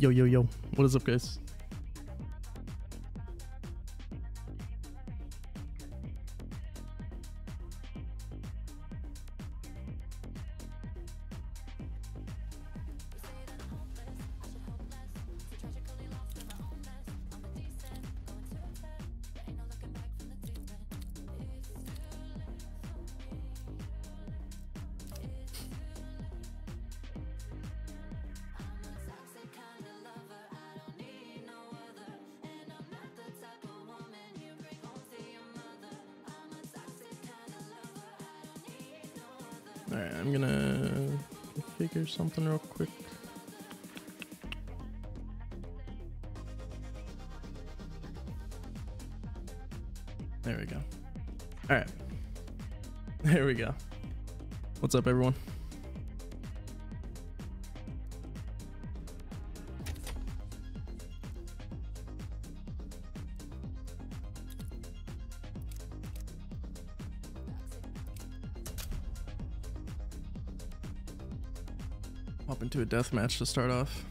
Yo, yo, yo. What is up, guys? Something real quick. There we go. Alright. There we go. What's up, everyone? Hop into a death match to start off.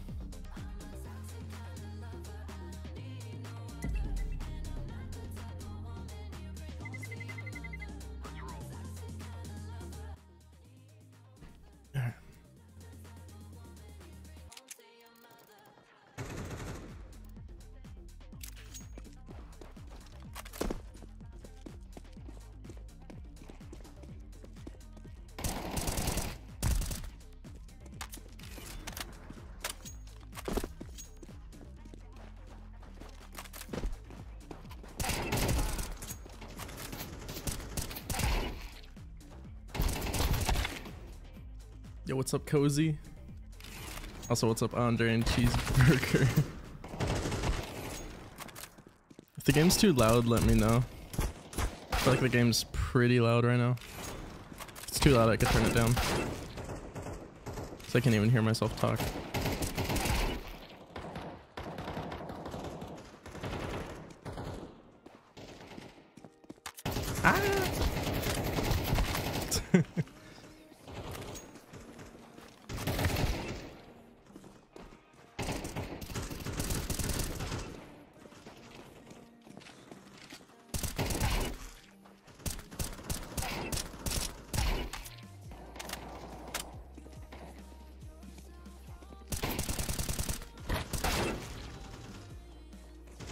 What's up, Cozy? Also, what's up, Andre and Cheeseburger? if the game's too loud, let me know. I feel like the game's pretty loud right now. If it's too loud, I could turn it down. So I can't even hear myself talk.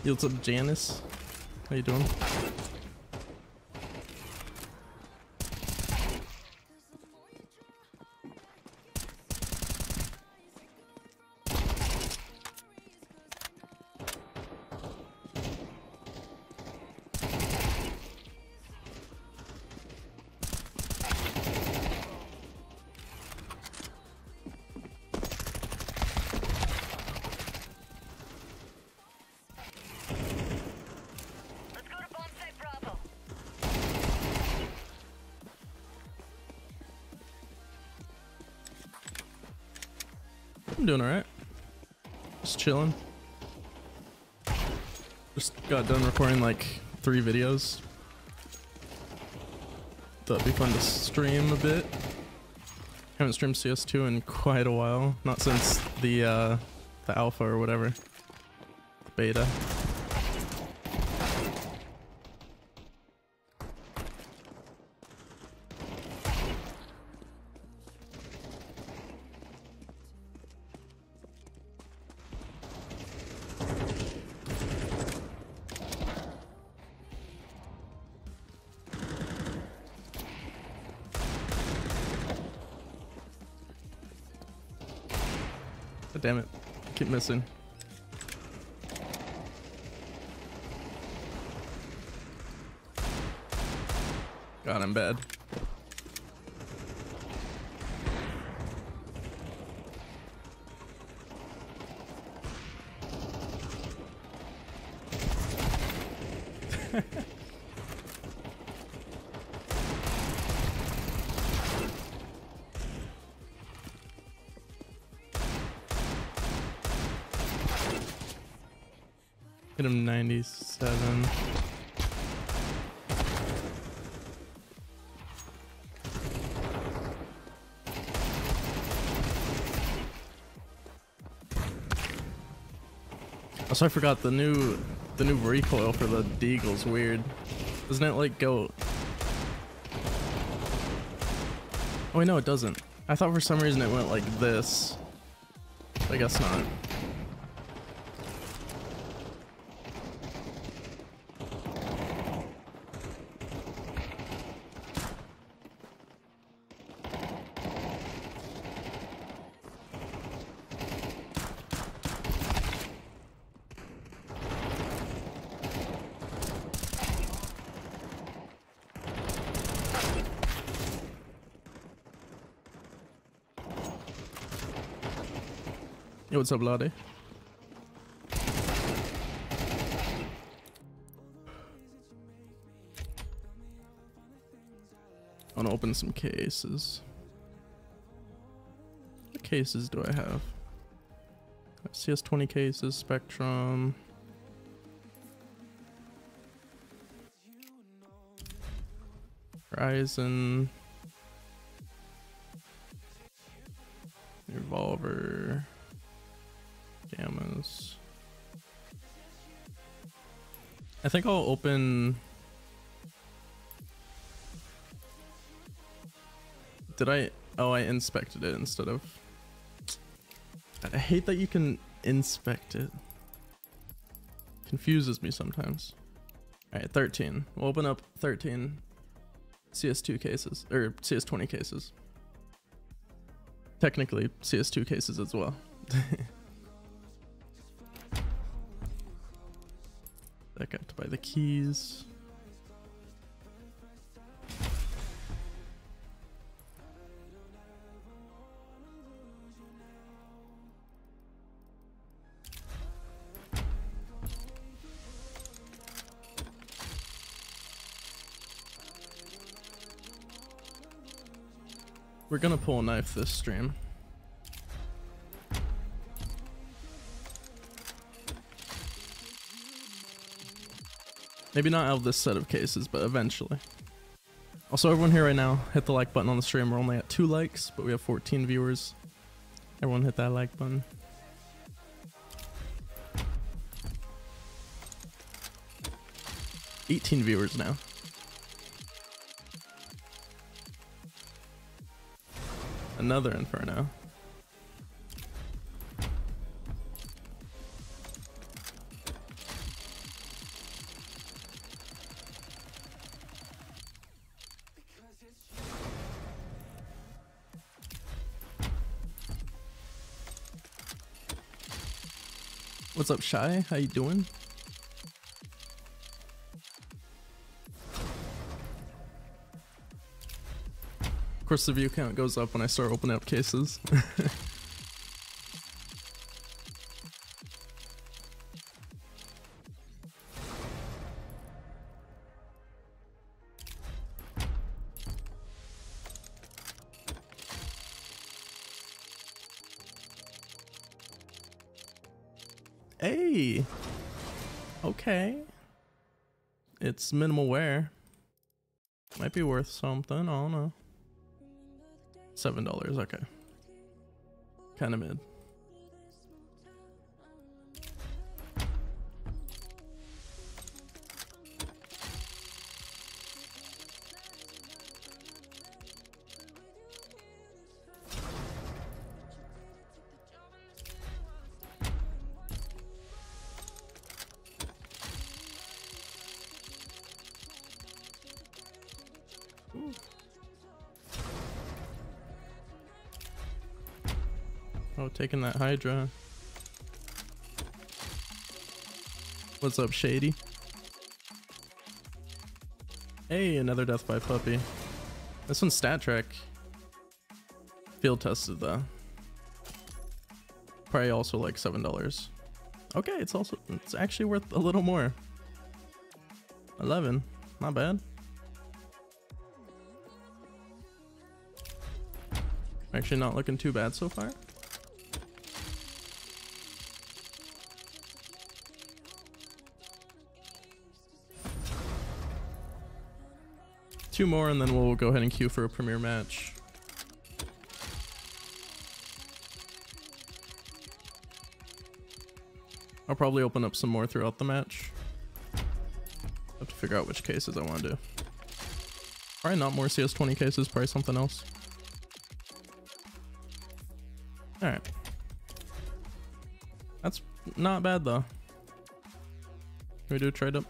Yo, what's up, Janice? How you doing? Three videos. Thought it'd be fun to stream a bit. Haven't streamed CS2 in quite a while. Not since the uh, the alpha or whatever. The beta. Keep Also, I forgot the new the new recoil for the Deagle's weird. Doesn't it like go? Oh wait, no, it doesn't. I thought for some reason it went like this. I guess not. What's up, Lottie? I want to open some cases. What cases do I have? CS20 cases, Spectrum. Horizon. Think I'll open. Did I? Oh, I inspected it instead of. I hate that you can inspect it. Confuses me sometimes. Alright, 13. We'll open up 13 CS2 cases, or CS20 cases. Technically, CS2 cases as well. keys. We're gonna pull a knife this stream. Maybe not out of this set of cases, but eventually. Also, everyone here right now, hit the like button on the stream. We're only at two likes, but we have 14 viewers. Everyone hit that like button. Eighteen viewers now. Another Inferno. What's up, Shy? How you doing? Of course, the view count goes up when I start opening up cases. minimal wear. Might be worth something, I don't know. Seven dollars, okay. Kinda mid. Taking that Hydra. What's up, Shady? Hey, another death by puppy. This one's StatTrak. Field tested though. Probably also like seven dollars. Okay, it's also it's actually worth a little more. Eleven, not bad. Actually, not looking too bad so far. Two more and then we'll go ahead and queue for a premiere match. I'll probably open up some more throughout the match. Have to figure out which cases I want to do. Probably not more CS20 cases, probably something else. Alright. That's not bad though. Can we do a trade up?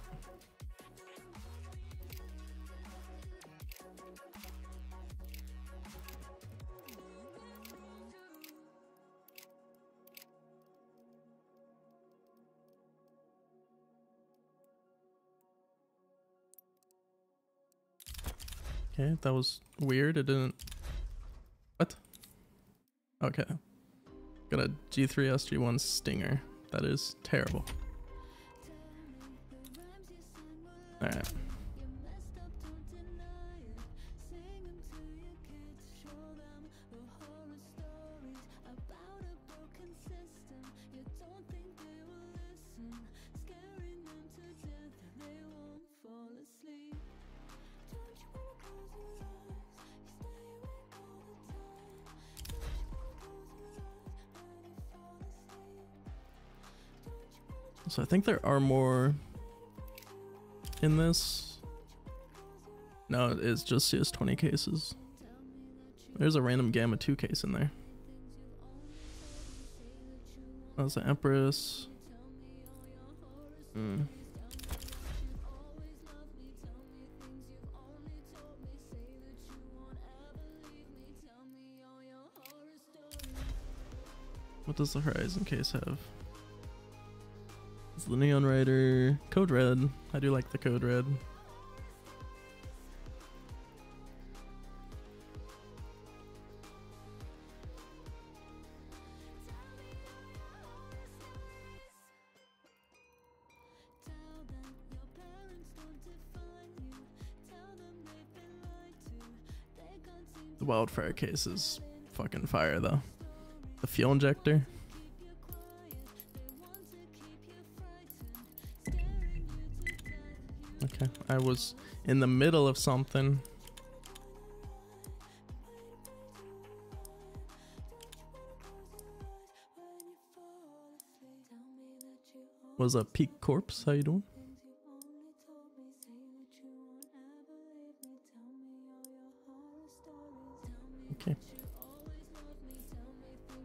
That was weird. It didn't. What? Okay. Got a G3 SG1 Stinger. That is terrible. Alright. Think there are more in this. No, it is just CS20 cases. There's a random Gamma 2 case in there. That's the Empress. Hmm. What does the Horizon case have? It's the Neon Rider. Code Red. I do like the Code Red. The wildfire case is fucking fire though. The fuel injector. Okay, I was in the middle of something. Was a peak corpse? How you doing? Okay.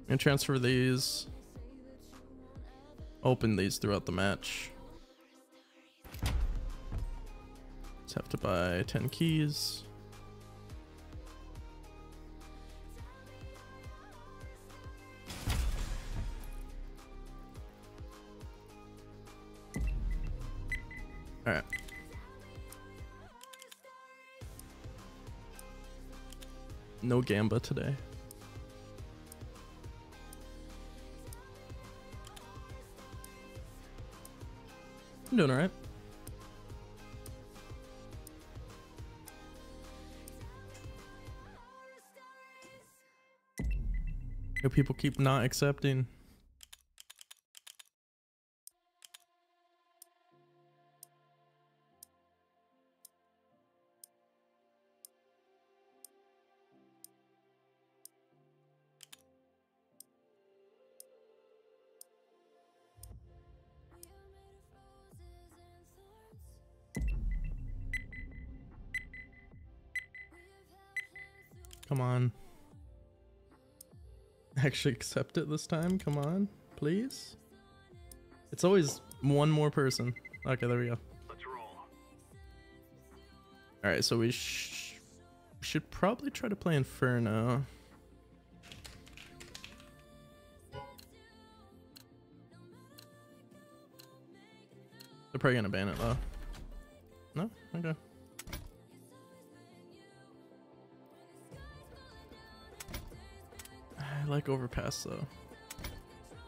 And transfer these. Open these throughout the match. To buy 10 keys. Alright. No Gamba today. I'm doing alright. People keep not accepting. Actually accept it this time. Come on, please. It's always one more person. Okay, there we go. Let's roll. All right, so we sh should probably try to play Inferno. They're probably gonna ban it though. No? Okay. Like Overpass though.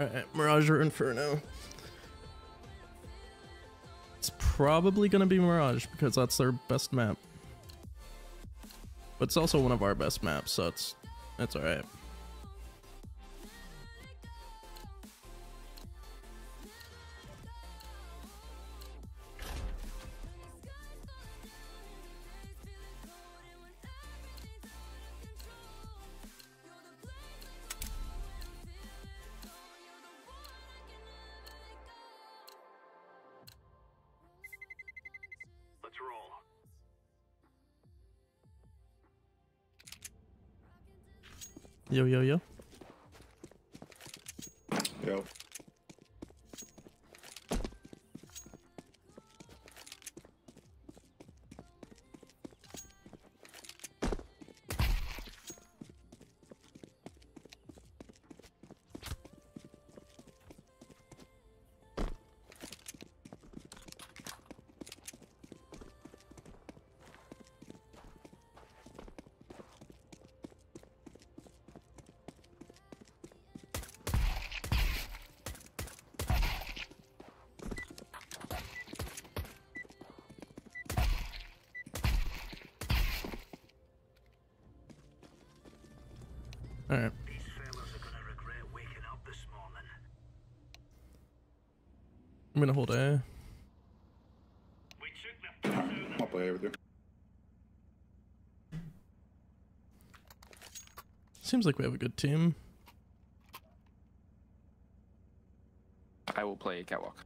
Alright, Mirage or Inferno. It's probably gonna be Mirage because that's their best map. But it's also one of our best maps, so it's it's alright. Yo, yo, yo. Morning. I'm gonna hold A. We took the I'll play with you. Seems like we have a good team. I will play catwalk.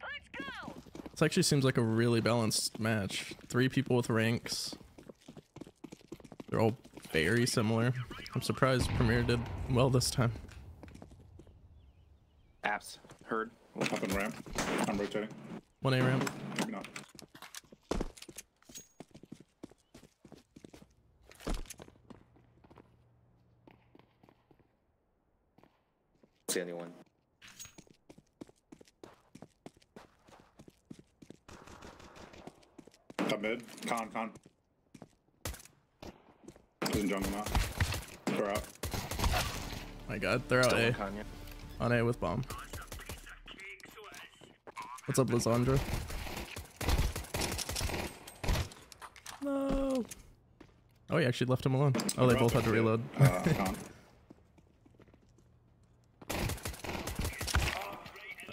Let's go! This actually seems like a really balanced match. Three people with ranks. They're all very similar. I'm surprised Premier did well this time. Apps. Heard. Up and ramp. I'm rotating. 1A ramp. Maybe not. see anyone. Top mid. Con, con. He's in jungle now. They're out. My god, they're out Still A. on Kanye. On A with bomb. What's up, Lysandra? No. Oh, he actually left him alone. Oh, they both had to reload. Uh.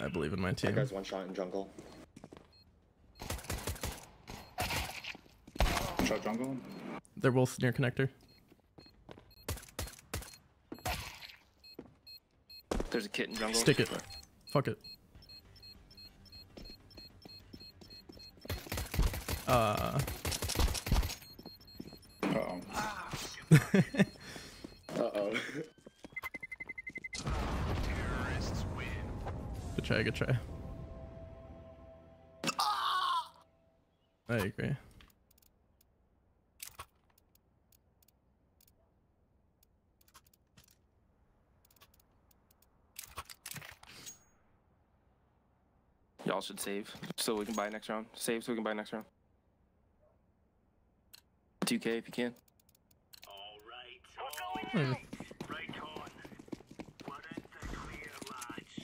I believe in my That team. guy's one shot in jungle. Shot jungle. They're both near connector. There's a kit in jungle. Stick it. Fuck it. Uh, Uh-oh. Uh-oh. good try, good try. I agree. Should save so we can buy next round. Save so we can buy next round. 2k if you can. Alright. We're going Hmm. Right on. We're in the clear, lads.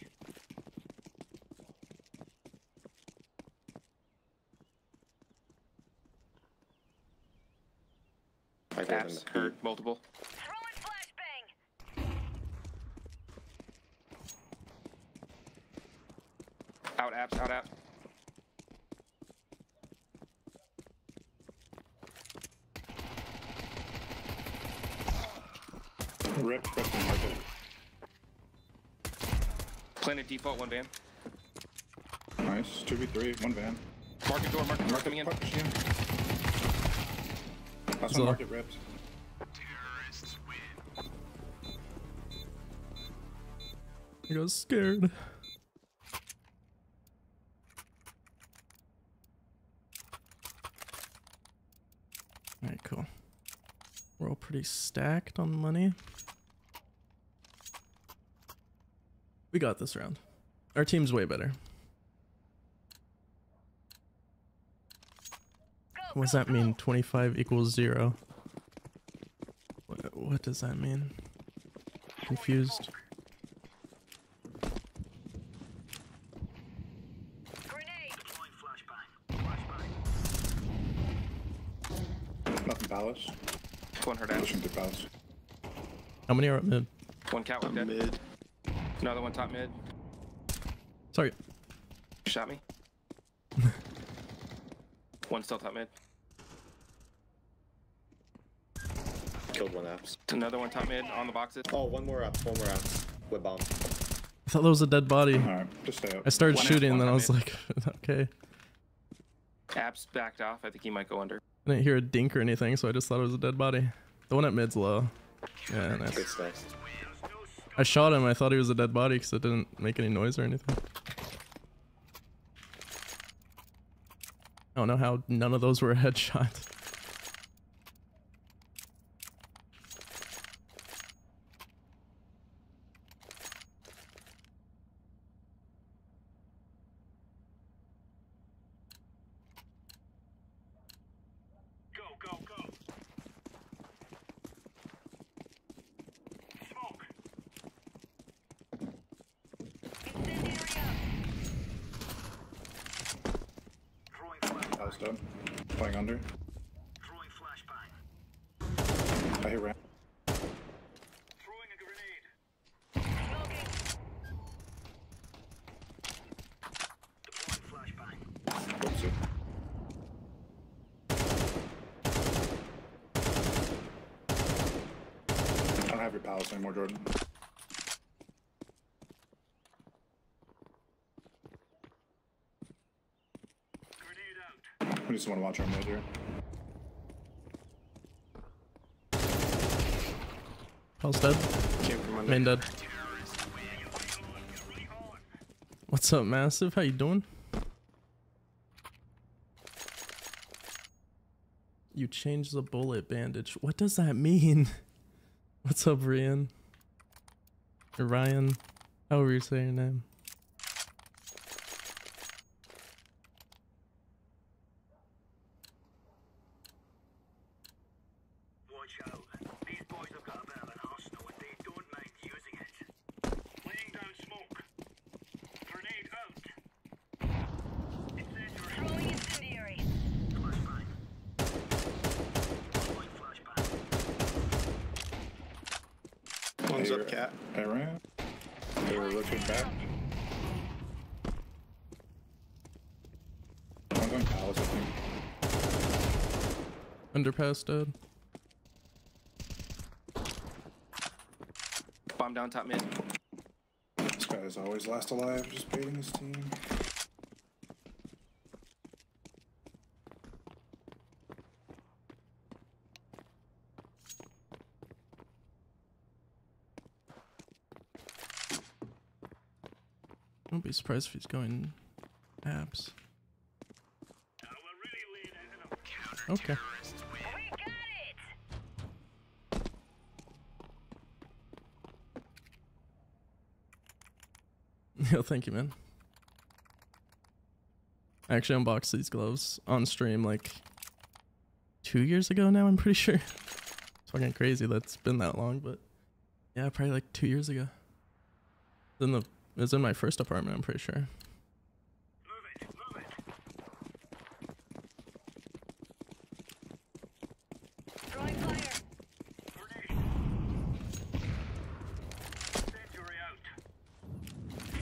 I. Apps. Heard. Multiple. Throwing flashbang! Out apps. Out app. Rip, rip and market. Planet default. One van. Nice. 2v3, one van. Market door. Market door coming in. Push in. That's So- one market ripped. He goes scared. Alright, cool. We're all pretty stacked on money. We got this round. Our team's way better. Go, What does that go. mean? 25 equals 0. What, what does that mean? Confused. Grenade! Deploying flashbang. Flashbang. Nothing palace. One hurt apps. Pushing to palace. How many are up mid? One catwalk dead. Mid. Another one top mid. Sorry. Shot me. one still top mid. Killed one apps. Another one top mid on the boxes. Oh, one more up. One more up. With bomb. I thought that was a dead body. Alright, just stay up. I started One shooting, and then I was top like, okay. Apps backed off. I think he might go under. I didn't hear a dink or anything, so I just thought it was a dead body. The one at mid's low. Yeah, nice. It's nice. I shot him. I thought he was a dead body because it didn't make any noise or anything. I don't know how none of those were a headshot. Go, go, go. Smoke. Incendiary out. Throwing flash. That was done. Playing under. Throwing flashbang. I hit ramp. Throwing a grenade. Smoking. Deploying flashbang. Whoopsie. I don't have your palace anymore, Jordan. Grenade out. We just want to watch our mid here. Pulse dead. Came from under. Main dead. What's up, Massive? How you doing? You changed the bullet bandage. What does that mean? What's up, Ryan? Or Ryan? However you say your name. Watch out. These boys have got a bit of an arsenal and they don't mind using it. Laying down smoke. Grenade out. Incendiary. Throwing incendiary. Flashbang. Deploying flashbang. One's up, cat. I ran. They were rotating back. I'm going palace, I think. Underpass dead. Down top mid. This guy is always last alive, just baiting his team. I won't be surprised if he's going abs. Now we're really laying out an Okay. Yo, thank you, man. I actually unboxed these gloves on stream like two years ago now, I'm pretty sure. It's fucking crazy that's been that long, but yeah, probably like two years ago. Then the it was in my first apartment, I'm pretty sure. Move it, move it. Throwing fire. Grenade. Incendiary out.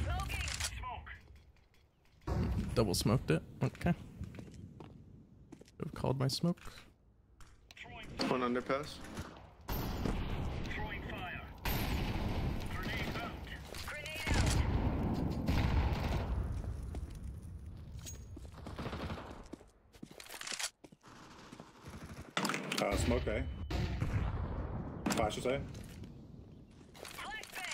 Smoking. Smoke. Double smoked it. Okay. I've called my smoke. Throwing One underpass. Throwing fire. Grenade out. Grenade out. Uh, smoke A. Flashes A. Flashbang.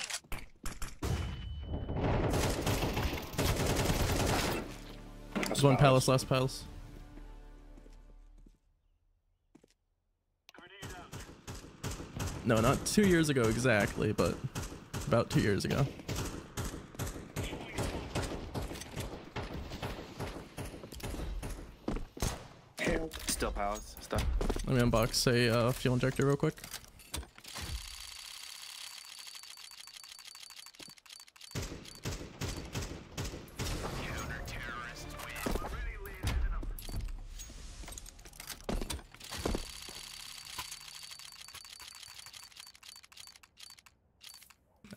That's There's one palace, last palace. No, not two years ago exactly, but about two years ago. Still palace. Stuff. Let me unbox a uh, fuel injector real quick.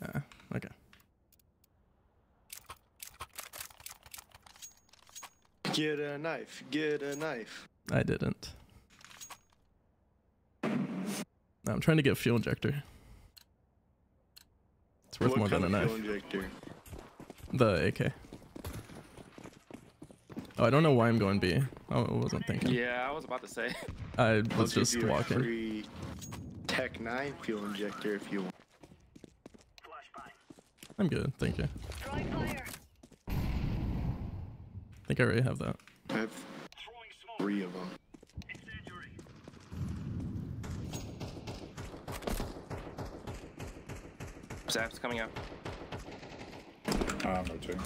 Ah, okay. Get a knife. Get a knife. I didn't. No, I'm trying to get a fuel injector. It's worth what more kind than a of knife. fuel injector? The AK. Oh, I don't know why I'm going B. Oh, I wasn't thinking. Yeah, I was about to say. I I'll was give just you a walking. Free Tec-9 fuel injector if you want. I'm good, thank you. Throwing fire. I think I already have that. I have three of them. Zap's coming up. Um, no two.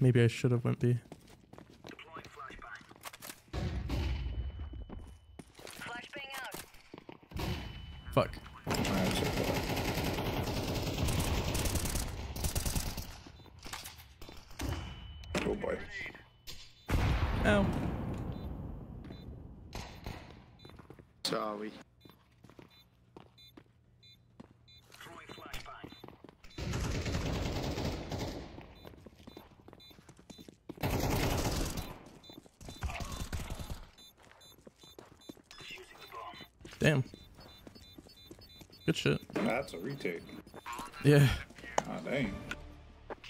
Maybe I should have went B. Fuck. Alright, so far. Oh boy. Ow. Sorry. Damn. Good shit. That's a retake. Yeah. Ah, dang. We got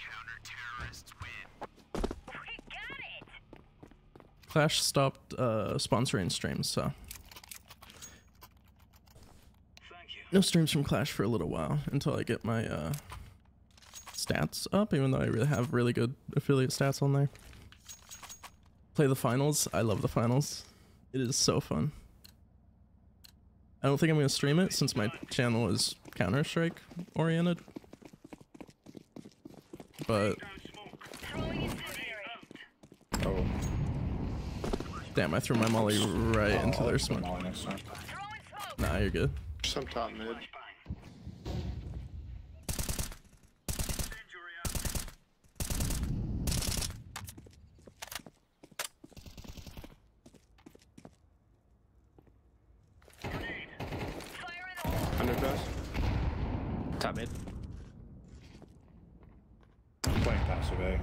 it. Clash stopped uh, sponsoring streams, so. No streams from Clash for a little while until I get my uh, stats up, even though I really have really good affiliate stats on there. Play the finals. I love the finals. It is so fun. I don't think I'm going to stream it since my channel is Counter Strike oriented. But Oh, damn, I threw my molly right into their smoke. Nah, you're good. Some top mid. Fire in the hole. Underpass. Top mid. Playing passive A.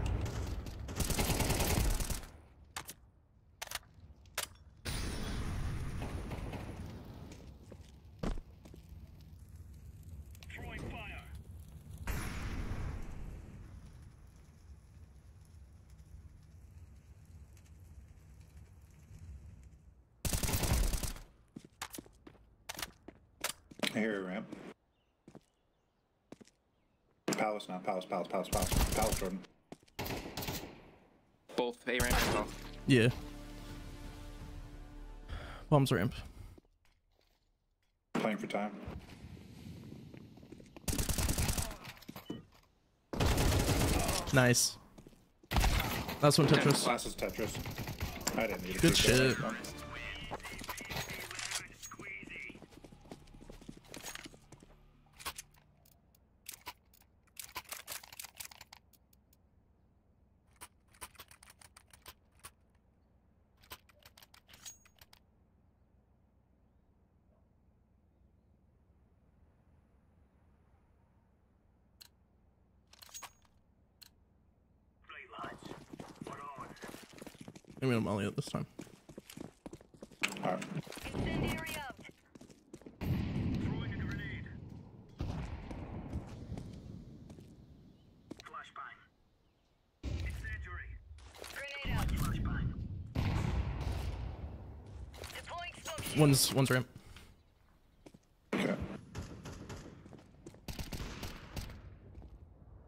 I hear a ramp. Palace now, palace, palace, palace, palace. Palace, Jordan. Both A ramp as well. Yeah. Bombs ramp. Playing for time. Nice. Last one, Tetris. Last is Tetris. I didn't need to Good shit. going. I'm gonna molly it this time. Alright. Incendiary out. Grenade out. Deploying smoke shield. One's one's ramp. Okay.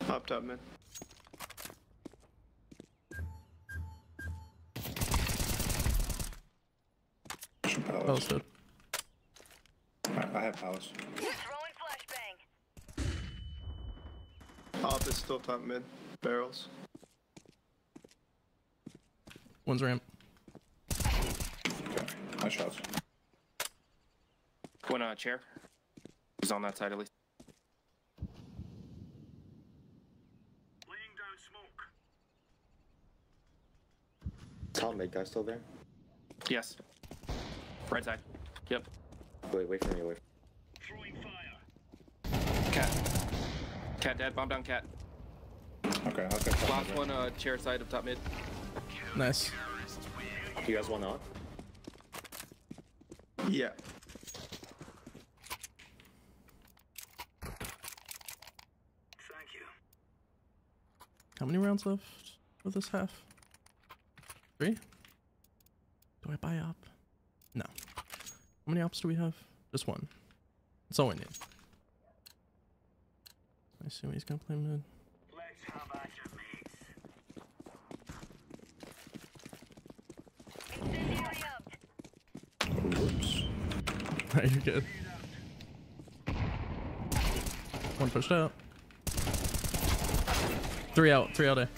Up top palace. good. Alright, I have palace. Throwing flashbang. Op is still top mid. Barrels. One's ramp. Okay. Nice shots. One uh, chair. He's on that side at least. Top mid guy still there? Yes. Right side. Yep. Wait, wait for me, wait. Cat. Cat dead. Bomb down cat. Okay, I'll get top Last one uh, chair side of top mid. Nice. You guys want on? Yeah. Thank you. How many rounds left of this half? Three? Do I buy up? No. How many ops do we have? Just one. That's all we need. I assume he's gonna play mid. Let's have at your mates. Incendiary out. Whoops. Alright, you're good. One pushed out. Three out, three out A.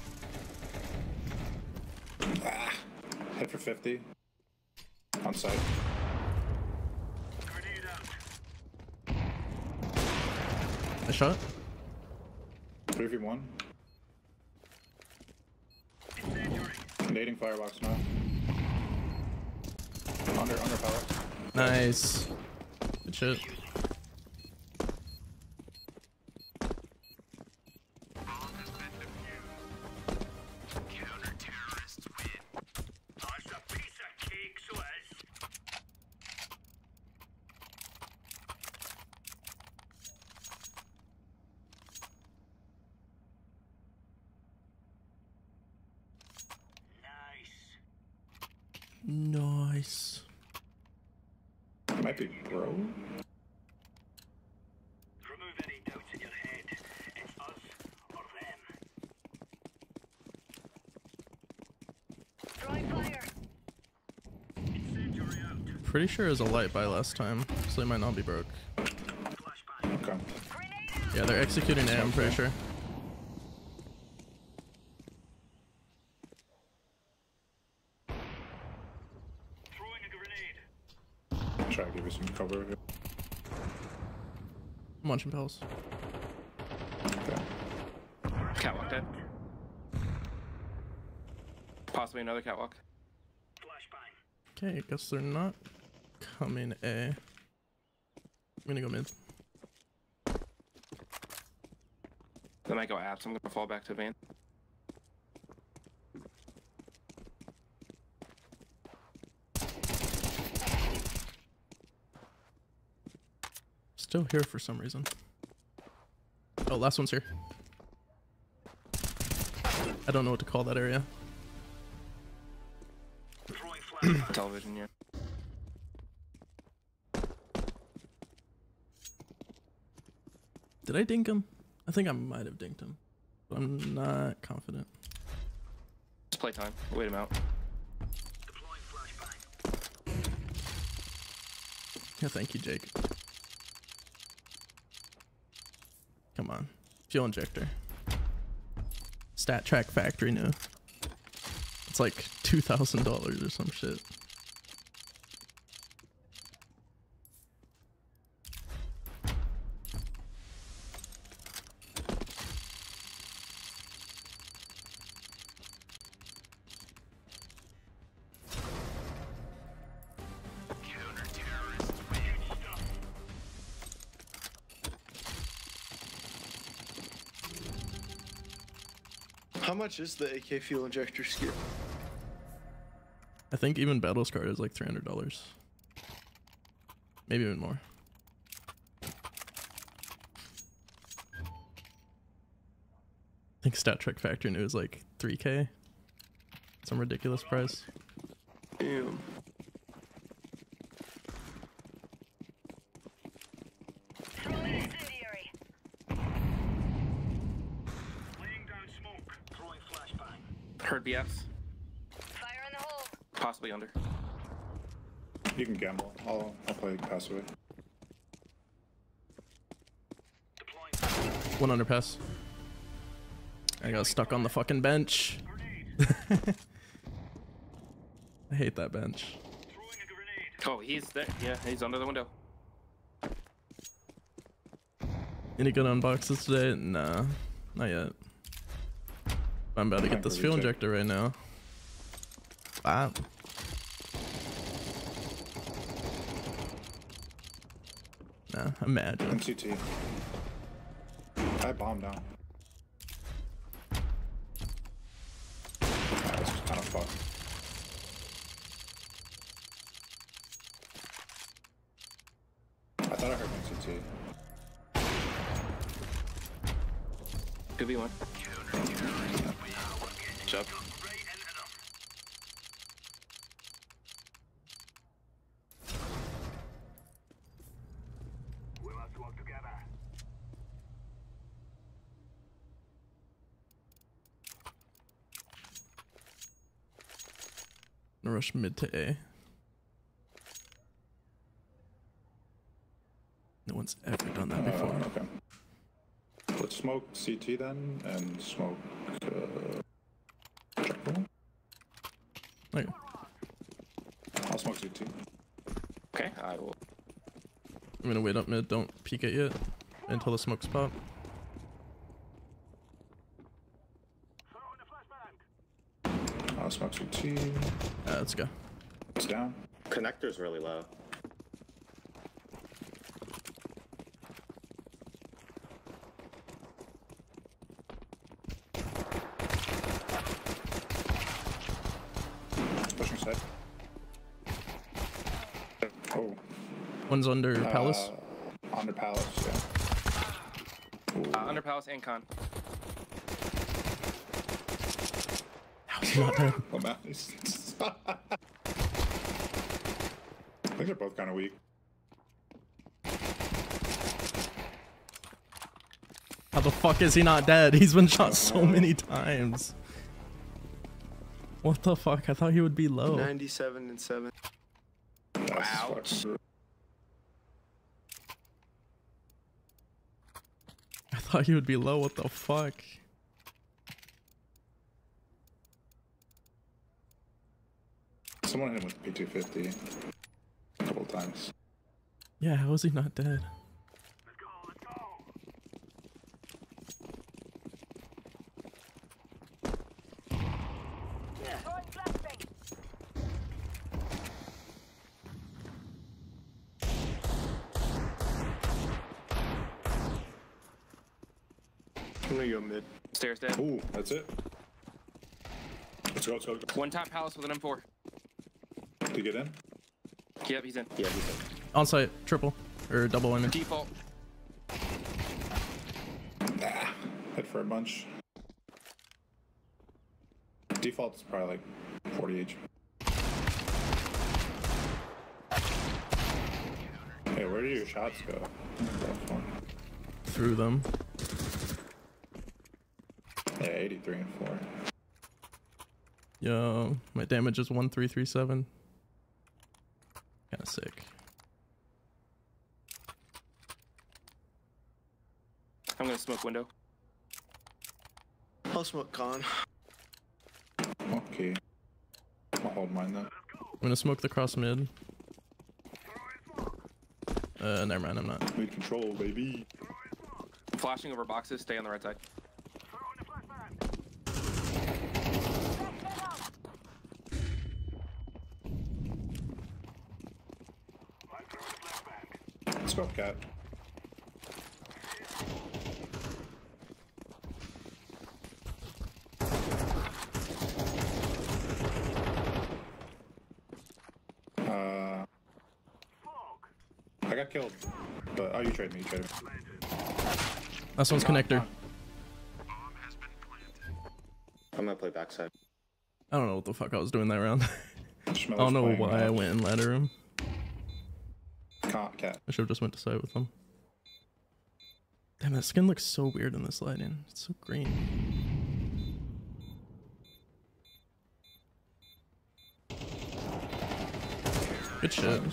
Hit for 50. On site. Grenade out. I shot. 3v1. Nading firebox now. Under, under power. Nice. Good shit. Pretty sure it was a light by last time, so they might not be broke. Okay. Yeah, they're executing it, I'm pretty sure. Throwing a grenade. Try to give you some cover here. I'm watching Pels. Okay. Catwalk dead. Possibly another catwalk. Okay, I guess they're not coming A. I'm gonna go mid. They might go apps. I'm gonna fall back to van. Still here for some reason. Oh, last one's here. I don't know what to call that area. Television, yeah. Did I dink him? I think I might have dinked him. But I'm not confident. It's playtime. Wait him out. Yeah, thank you, Jake. Come on. Fuel injector. StatTrak Factory new. It's like $2,000 or some shit. Much is the AK fuel injector skill? I think even Battle Scar is like $300. Maybe even more. I think StatTrak Factory New was like 3k. Some ridiculous price. Damn. Throwing incendiary. Laying down smoke. Throwing flashbang. Heard BS. Fire in the hole. Possibly under. You can gamble. I'll, I'll play passively. Deploying One underpass. I got stuck on the fucking bench. I hate that bench. Throwing a grenade. Oh, he's there. Yeah, he's under the window. Any good unboxes today? Nah, not yet. I'm about to get this fuel injector right now. Wow. Nah, imagine. MCT. I bombed down. Ah, this is kind of fucked. I thought I heard MCT. Could be one. Shove. Right into them. Gonna rush mid to A. No one's ever done that Uh, before. okay. Let's smoke CT then, and smoke. Uh. Okay. I'll smoke CT. Okay, I will. I'm gonna wait up mid. Don't peek it yet until the smokes pop. Throwing a flashbang. I'll. Uh, let's go. It's down. Connector's really low. Pushing side. Oh. One's under palace. Uh, under palace, yeah. Uh, under palace and con. How's he not dead? Oh, man. I think they're both kind of weak. How the fuck is he not dead? He's been shot so many times. What the fuck? I thought he would be low. 97 and 7. That's Ouch. fucking- I thought he would be low. What the fuck? Someone hit him with P250 a couple times. Yeah, how is he not dead? Let's go, let's go. Throwing flashbang. I'm gonna go mid. Stairs dead. Ooh, that's it. Let's go. let's go. One top palace with an M4. To get in? Yep, he's in. Yeah, he's in. On site, triple or double. I mean, Default. Nah. Hit for a bunch. Default's probably like 40 HP. Hey, where do your shots go? Through them. Yeah, 83 and 4. Yo, my damage is one three three seven. Kind of sick. I'm gonna smoke window. I'll smoke con. Okay. I'll hold mine then. I'm gonna smoke the cross mid. Uh, never mind. I'm not. Lead control, baby. Flashing over boxes. Stay on the right side. Throwing a flashbang. I'm throwing a flashbang. Let's go, cat. Uh, Fog. I got killed. But oh, you trade me, you trade me. Last one's connector. I'm gonna play backside. I don't know what the fuck I was doing that round. I don't know playing, why I went and ladder him. Ca- Cat. I should have just went to side with them. Damn, that skin looks so weird in this lighting. It's so green. Good shit. I'm gonna buy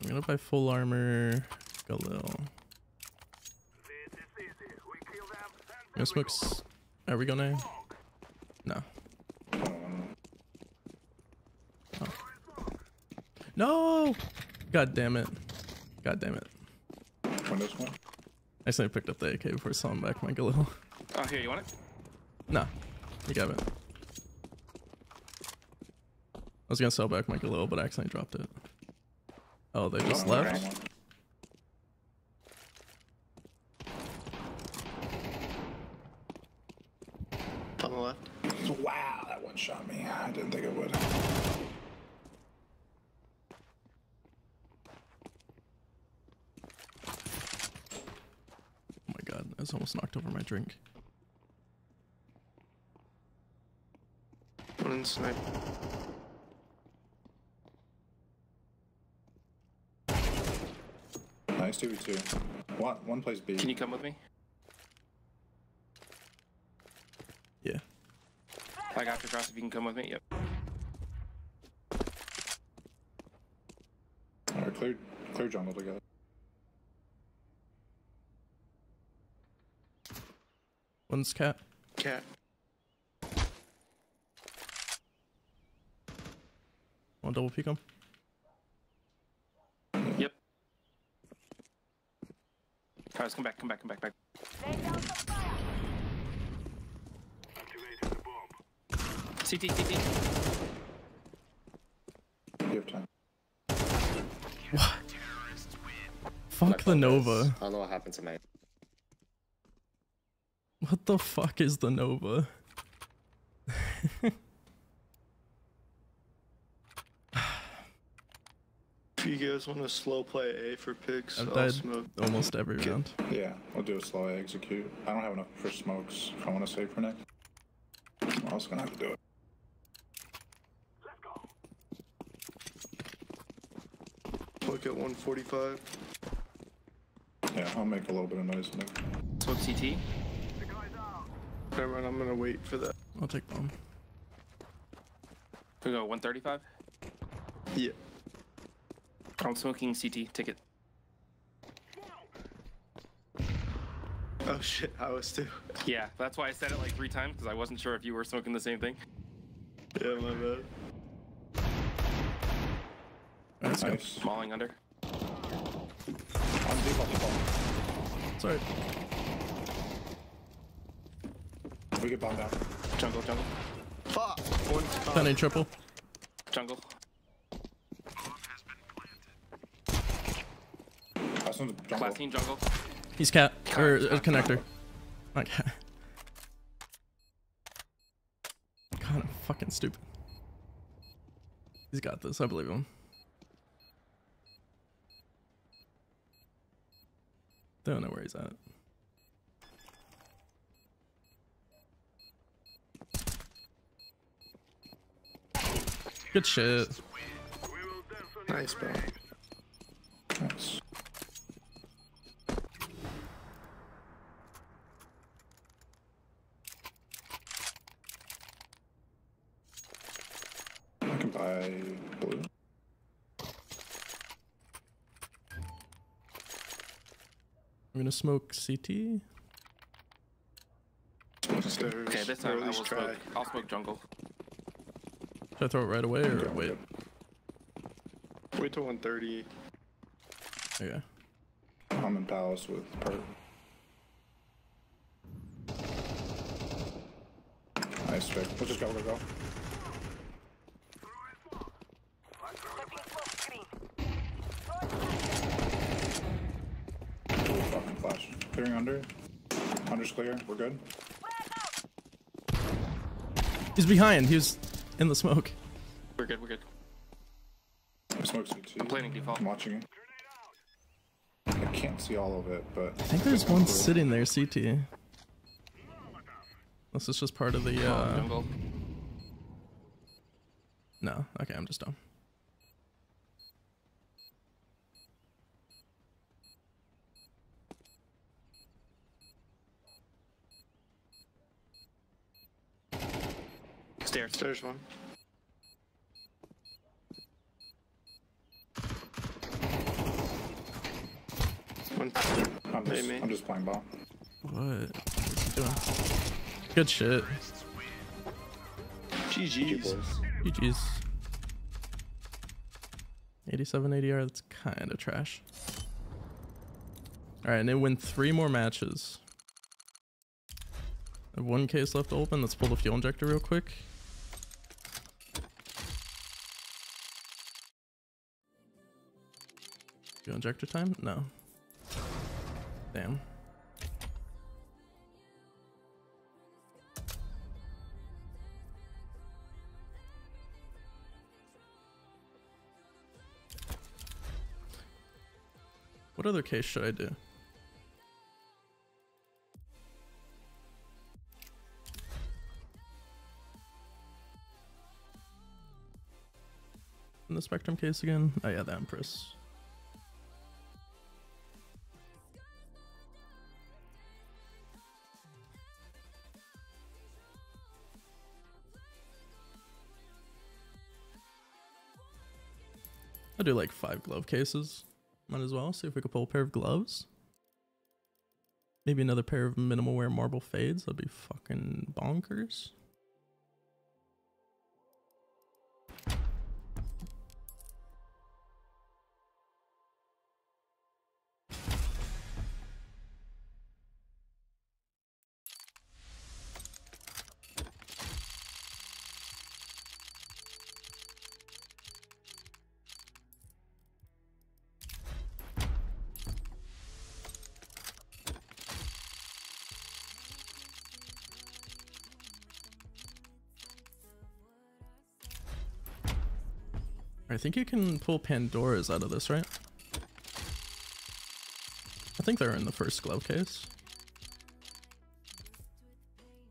full armor. Galil. This is easy. We kill them. Then I'm gonna smoke. s- Are we gonna? No. Oh. No! God damn it. God damn it. Windows one. I accidentally picked up the AK before selling back my Galil. Oh, here. You want it? nah. You got it. I was gonna sell back my Galil, but I accidentally dropped it. Oh, they just left? On the left. Wow, that one shot me. I didn't think it would. Oh my god, that's almost knocked over my drink. One in snipe. Nice 2v2. One, one plays B. Can you come with me? Yeah. I got your cross if you can come with me. Yep. Alright, clear, clear jungle together. One's cat. Cat. One double peek him. Yep. Guys, come back, come back, come back, back. CT, CT. You have time. Fuck the Nova. I don't know what happened to me. What the fuck is the Nova? If you guys want to slow play A for picks, I've I'll died smoke. almost every round. Yeah, we'll do a slow execute. I don't have enough for smokes if I want to save for next. I'm also gonna have to do it. Look at 145. Yeah, I'll make a little bit of noise. Nick. Smoke CT. Never mind, I'm gonna wait for that. I'll take bomb. We go 135. Yeah. I'm smoking CT. Ticket. Oh shit, I was too. Yeah, that's why I said it like three times because I wasn't sure if you were smoking the same thing. Yeah, my bad. Alright, let's go. Nice. Mauling under. On deep off the bomb. Sorry. We get bomb down. Jungle, jungle, Fuck! One's con. Penny triple. jungle. Last one's jungle. Last team jungle. He's cat. Or Cat, uh, cat, connector. Not cat. God, I'm fucking stupid. He's got this. I believe him. Don't know where he's at. Good shit. Nice, bro. Nice. I can buy blue. I'm gonna smoke CT. Stairs. Okay, this time I will try. smoke. I'll smoke jungle. Should I throw it right away or Okay, wait? good. Wait till 130. Okay. I'm in palace with Pert. Nice pick. Let's just go, go, go. Ooh, fucking flash. Clearing under. Under's clear. We're good. He's behind. He's in the smoke. We're good. We're good. I smoked CT. I'm planning default. I'm watching it. I can't see all of it, but I think there's one sitting there, CT. This is just part of the, uh... jungle. No, okay, I'm just dumb. Stairs. Stairs one. One. I'm just, man. I'm just playing ball. What? What's he doing? Good shit. GG's. GG's. 87 ADR, that's kind of trash. Alright, and they win three more matches. I have one case left open. Let's pull the fuel injector real quick. Fuel injector time? No. Damn. What other case should I do? in the Spectrum case again? Oh yeah, the Empress. Do like five glove cases. Might as well see if we can pull a pair of gloves. Maybe another pair of minimal wear marble fades. That'd be fucking bonkers. Think you can pull Pandoras out of this, right? I think they're in the first glove case.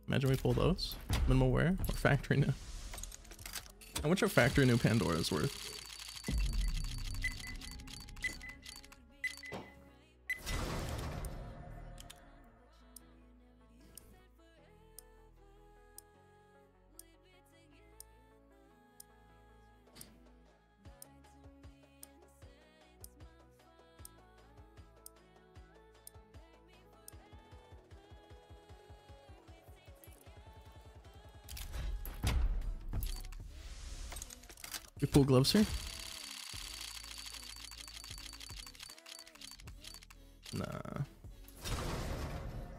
Imagine we pull those. Minimal wear or factory new. How much are factory new Pandoras worth? Pull? Nah.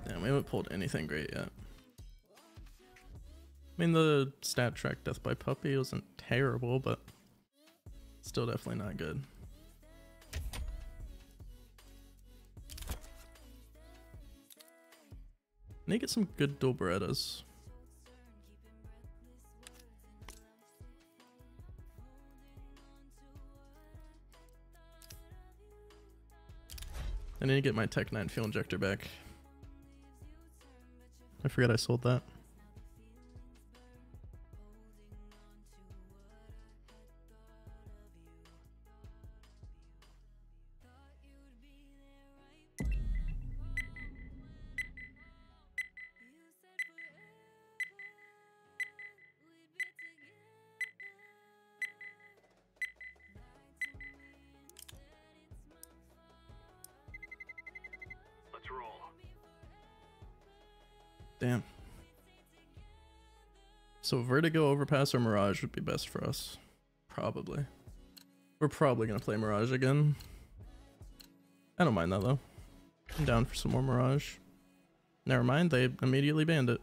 Damn, we haven't pulled anything great yet. I mean, the StatTrak Death by Puppy wasn't terrible, but still definitely not good. Need to get some good dual Berettas. I need to get my Tec-9 fuel injector back. I forgot I sold that. So Vertigo, Overpass, or Mirage would be best for us. Probably. We're probably gonna play Mirage again. I don't mind that though. I'm down for some more Mirage. Never mind, they immediately banned it.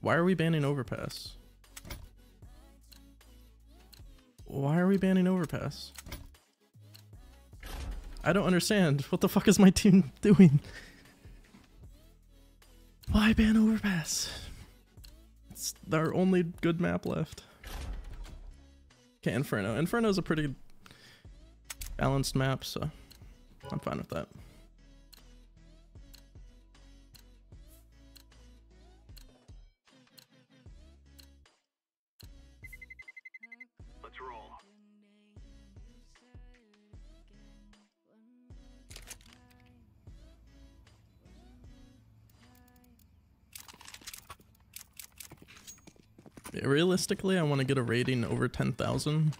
Why are we banning Overpass? Why are we banning Overpass? I don't understand. What the fuck is my team doing? Why ban Overpass? It's our only good map left. Okay, Inferno. Inferno is a pretty balanced map, so I'm fine with that. Realistically, I want to get a rating over 10,000.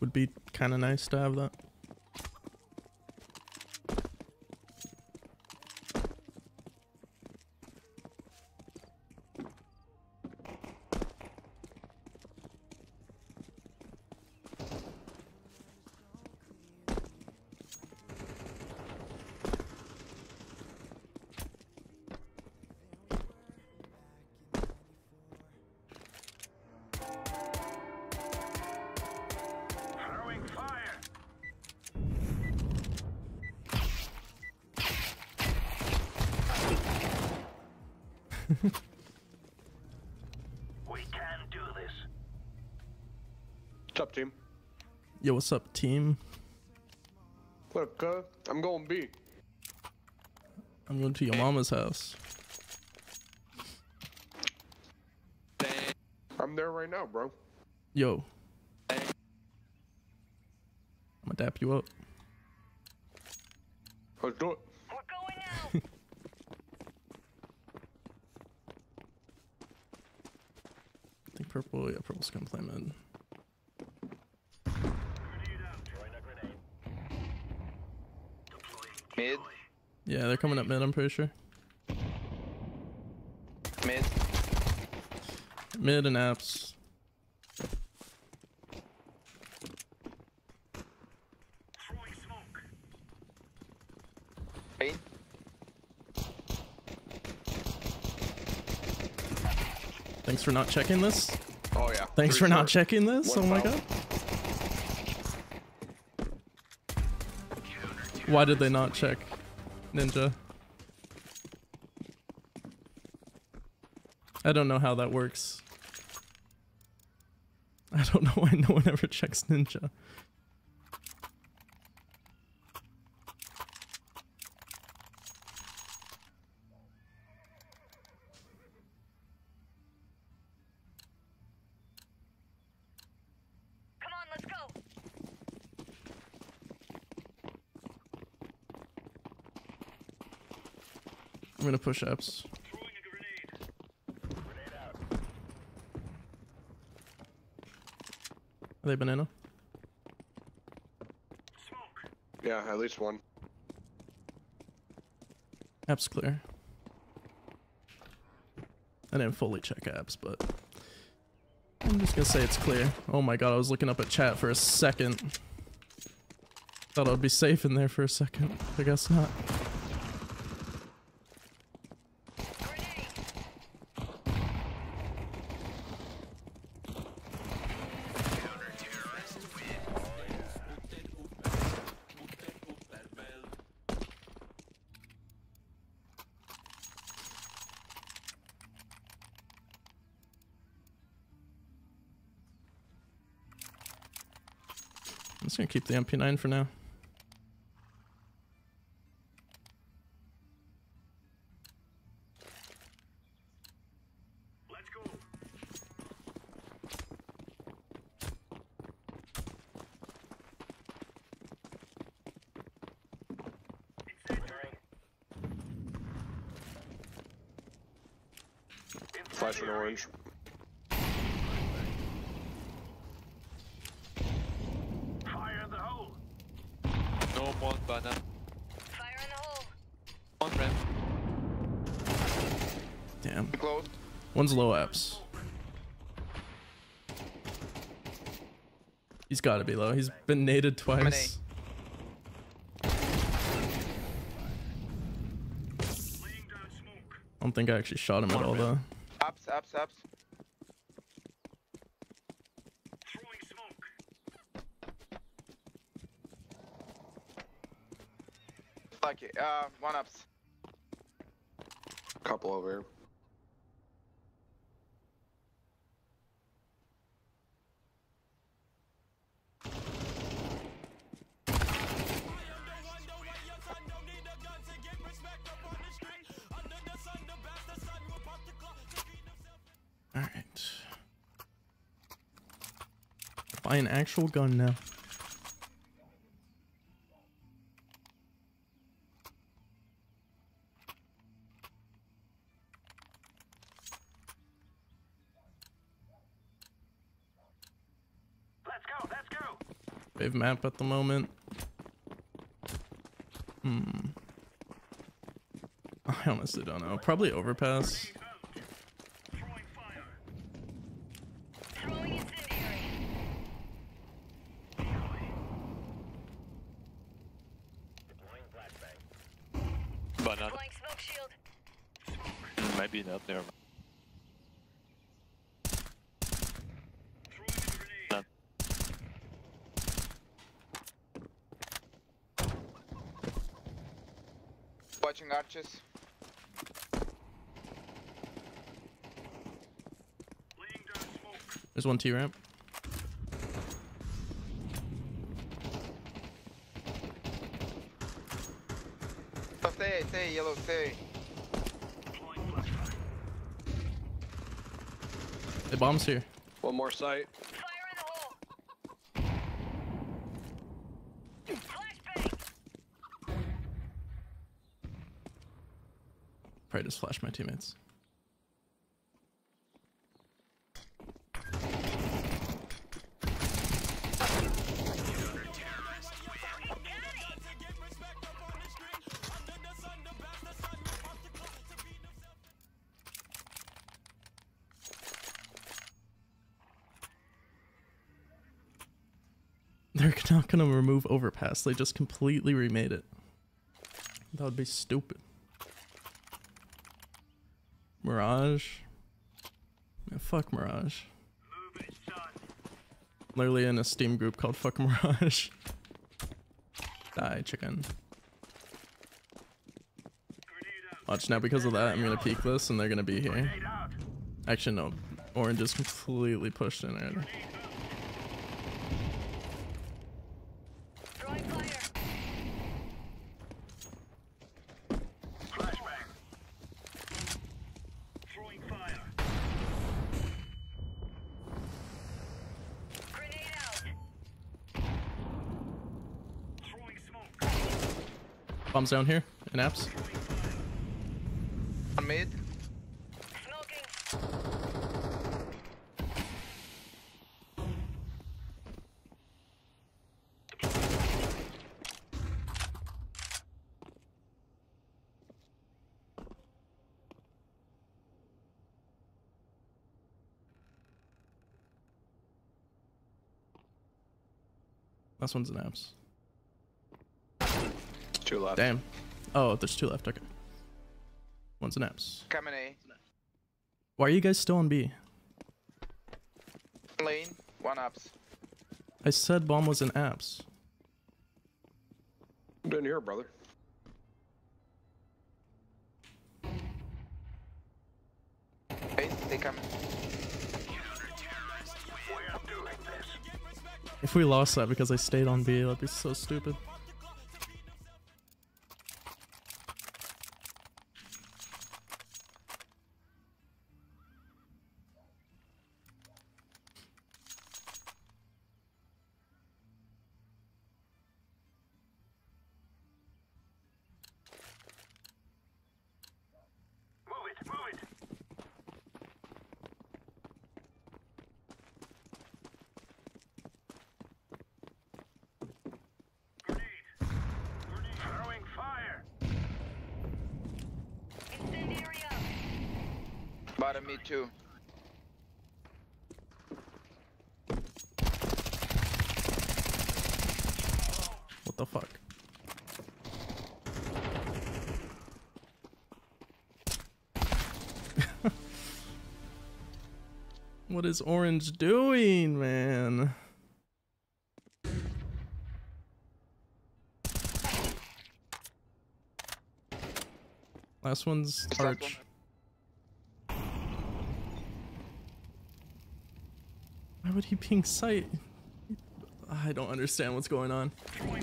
Would be kind of nice to have that. Yo, what's up, team? What up, cuz? I'm going B. I'm going to your mama's house. I'm there right now, bro. Yo. I'm gonna dap you up. Let's do it. We're going out. I think purple, yeah, purple's gonna play mid. Mid, Yeah, they're coming up mid, I'm pretty sure. mid. Mid and apps. Right. Thanks for not checking this. Oh yeah. Thanks for not checking this. One oh my foul. god. Why did they not check Ninja? I don't know how that works. I don't know why no one ever checks Ninja. I'm gonna push apps. Throwing a grenade. Are they banana? Smoke. Yeah, at least one. Apps clear. I didn't fully check apps, but I'm just gonna say it's clear. Oh my god, I was looking up at chat for a second. Thought I'd be safe in there for a second. I guess not. Keep the MP9 for now. Let's go. Incendiary. Flashing orange. Fire in the hole. No one banana. Fire in the hole. One ramp. Damn. Close. One's low apps. He's gotta be low. He's been naded twice. Laying down smoke. I don't think I actually shot him at all though. Ups, ups, ups. Throwing smoke. Lucky. Uh, one ups. Couple over an actual gun now. Let's go. Let's go. Wave map at the moment. Hmm. I honestly don't know. Probably overpass. Out. Throwing fire. Throwing incendiary. Banana. Deploying smoke shield. Maybe not there. Throwing a grenade. None. Watching arches. Laying down smoke. There's one T ramp. Oh, stay, stay. Stay, yellow, stay. The bomb's here. One more site. Fire in the hole. Flashbang. Probably just flash my teammates. They're not gonna remove overpass. They just completely remade it. That would be stupid. Mirage. Fuck Mirage. Literally in a Steam group called Fuck Mirage. Die, chicken. Watch now because of that, I'm gonna peek this and they're gonna be here. Actually, no. Orange is completely pushed in already. Throwing fire. Flashbang. Throwing fire. Grenade out. Throwing Bombs down here in apps. On mid. Smoking. Last one's in apps. Two left. Damn. Oh, there's two left. Okay. One's in apps. Coming A. Why are you guys still on B? Lane. One ups. I said bomb was in apps. Been here, brother. Hey, they coming. If we lost that because I stayed on B, that'd be so stupid. Move it, move it. Grenade. Grenade. Throwing fire. Incendiary out. Bottom me too. What the fuck? what is Orange doing, man? Last one's Arch. Would he ping site? I don't understand what's going on. Fire.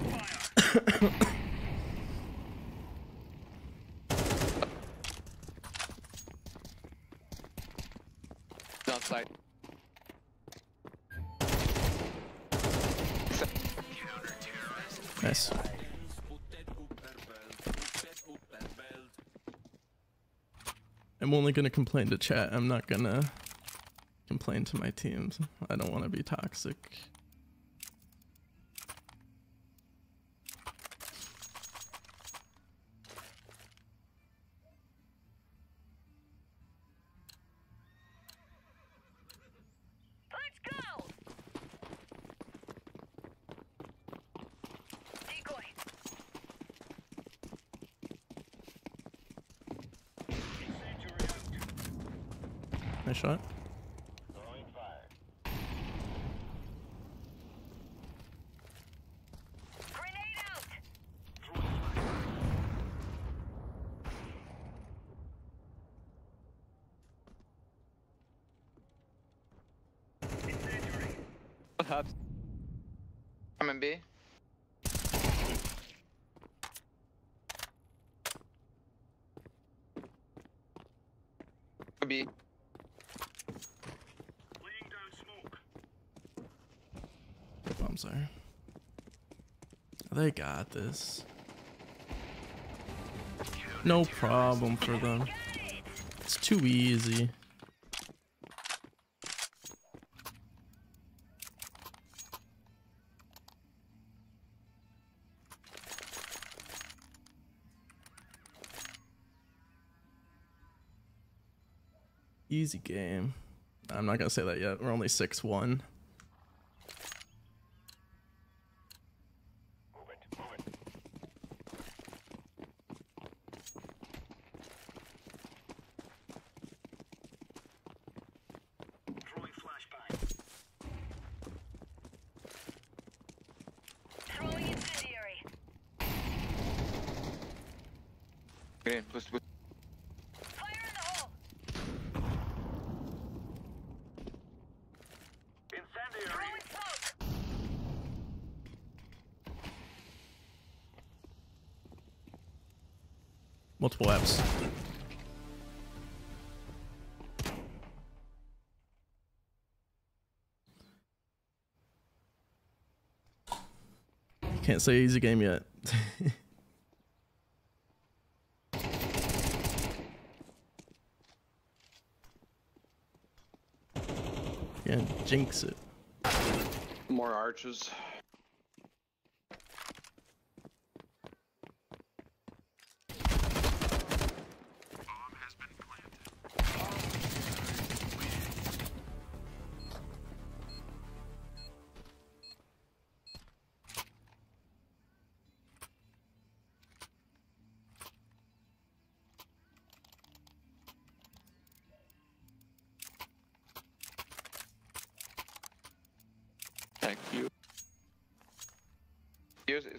Downside. Nice. I'm only gonna complain to chat. I'm not gonna to my teams. I don't want to be toxic. Let's go. Decoy. Nice shot. Grenade out. What happened? I'm in B. B. Laying down smoke. Oh, I'm sorry. They got this. No problem for them. It's too easy. Easy game. I'm not gonna say that yet. We're only 6-1. Throwing flashbang. Throwing incendiary. Green, boost, boost. Fire in the hole. Incendiary. Throwing smoke. Multiple apps. Can't say easy game yet. yeah, jinx it. More arches.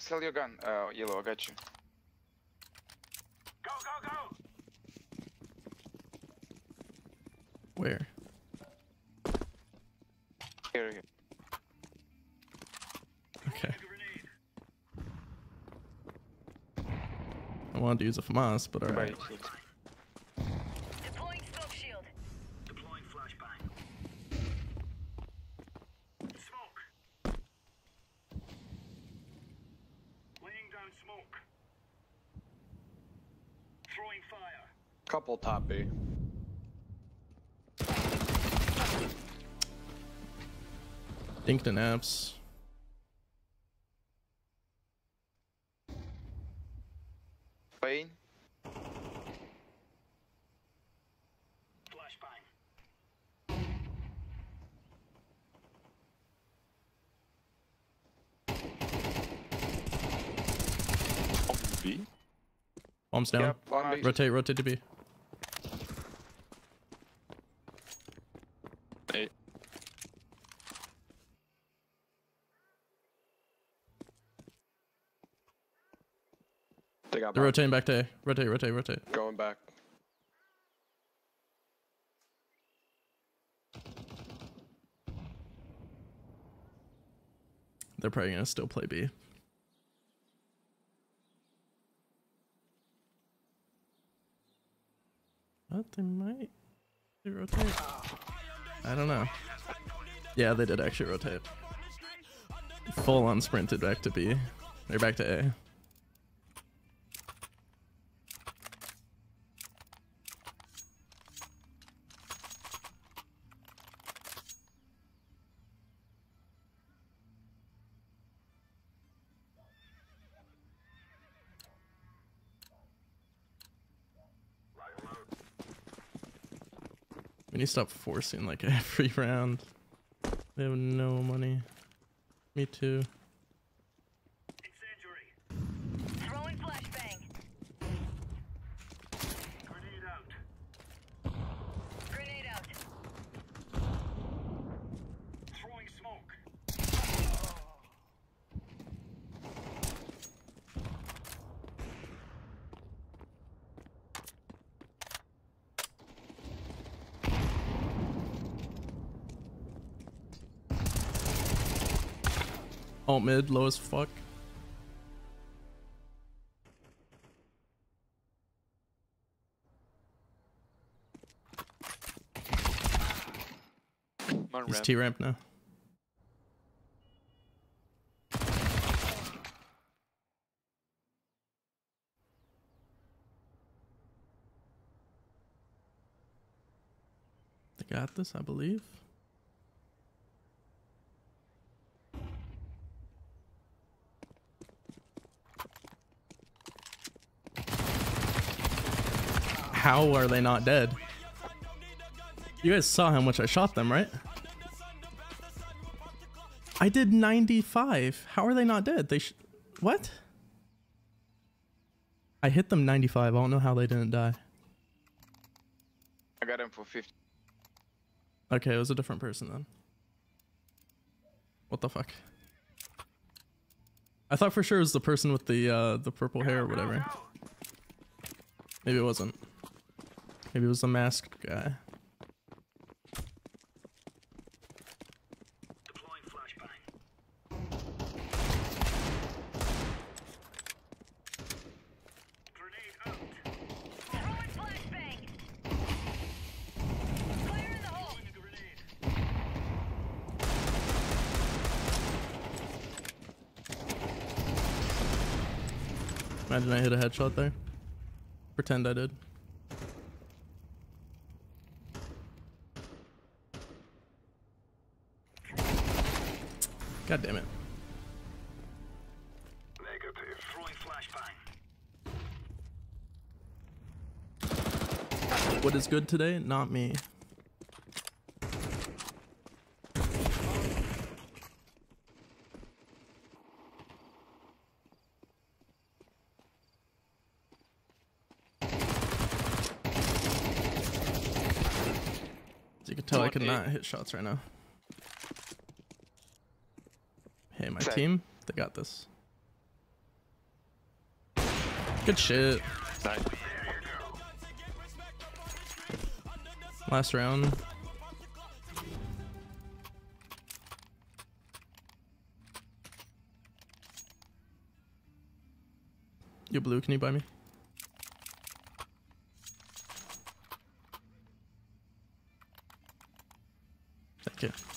Sell your gun, uh, yellow, I got you. Go, go, go. Where? Here, here. Okay. Grenade. I wanted to use a FAMAS, but alright. Right. Deploying smoke shield. Deploying flashbang. Smoke. Laying down smoke. Throwing fire. Couple top B. Dinkton apps. Pain. B. Bombs down. Yep, on Rotate, rotate to B. A. They got They're rotating back to A. Rotate, rotate, rotate. Going back. They're probably gonna still play B. But they might they rotate. I don't know. Yeah, they did actually rotate. Full on sprinted back to B. They're back to A. stop forcing like every round. They have no money. Me too. Incendiary. Throwing flashbang. Grenade out. Grenade out. Throwing smoke. Alt mid, low as fuck. He's. T ramp now. They got this, I believe. How are they not dead? You guys saw how much I shot them, right? I did 95. How are they not dead? They sh- What? I hit them 95. I don't know how they didn't die. I got him for 50. Okay, it was a different person then. What the fuck? I thought for sure it was the person with the uh the purple hair or whatever. Maybe it wasn't. Maybe it was the masked guy. Imagine I hit a headshot there. Pretend I did. God damn it. Negative. Throwing flashbang. What is good today? Not me. As you can tell, I cannot hit shots right now. Team, they got this. Good shit. Nice. Last round. You blue, can you buy me? Thank you.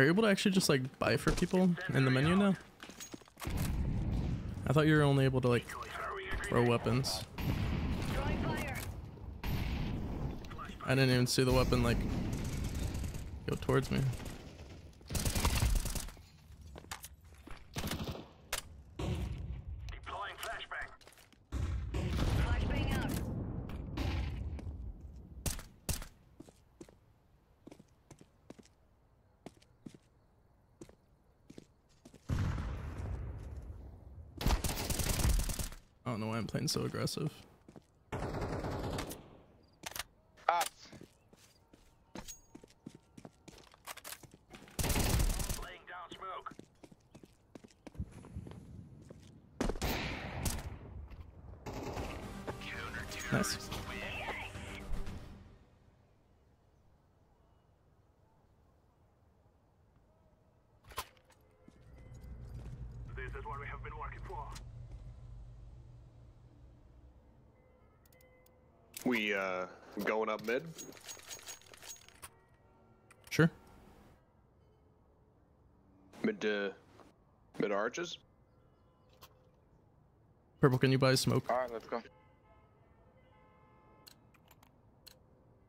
Are you able to actually just like buy for people in the menu now? I thought you were only able to like throw weapons. I didn't even see the weapon like go towards me. Deploying flashbang. Flashbang out. I don't know why I'm playing so aggressive. Up mid. Sure. Mid to mid arches. Purple, can you buy smoke? Alright, let's go.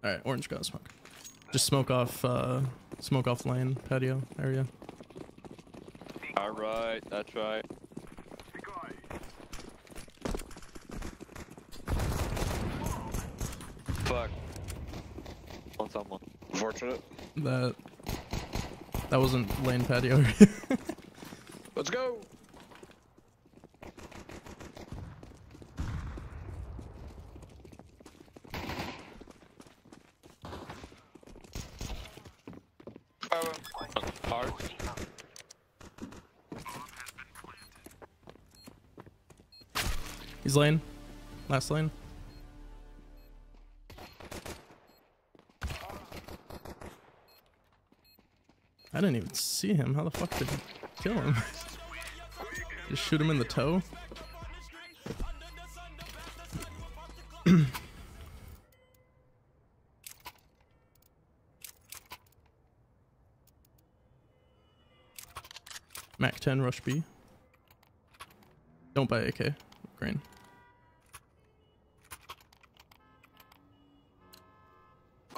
Alright, orange got smoke. Just smoke off uh smoke off lane patio area. All right, that's right. Decoy. Fuck. On someone. Fortunate. That that wasn't lane patio. Let's go. He's lane. Last lane. I didn't even see him. How the fuck did he kill him? Just shoot him in the toe. Mac 10 rush B. Don't buy AK. Green.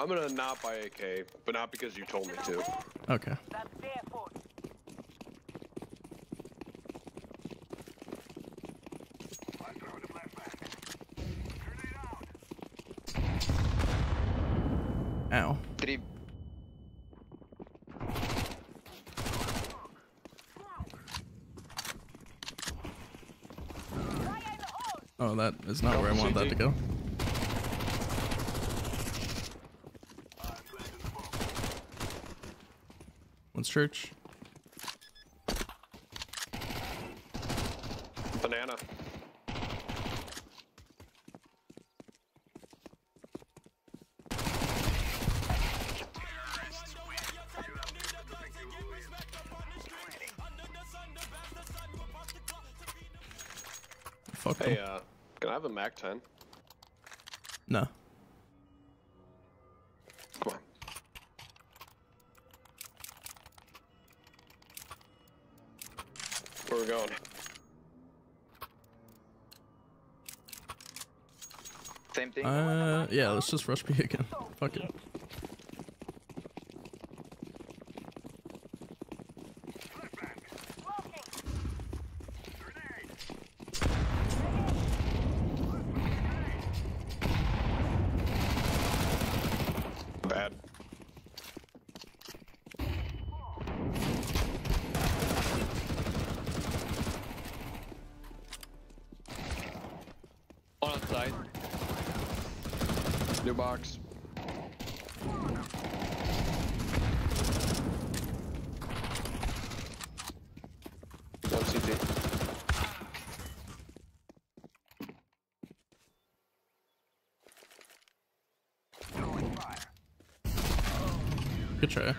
I'm gonna not buy AK, but not because you told me to. Okay. Ow. Three. Oh, that is not where I wanted that to go. Church. Banana. Fuck Hey, them. uh, can I have a Mac 10? No. Going? Same thing. Uh, yeah, let's just rush B again. Fuck it. Bad. One on site. New box. One CT. Good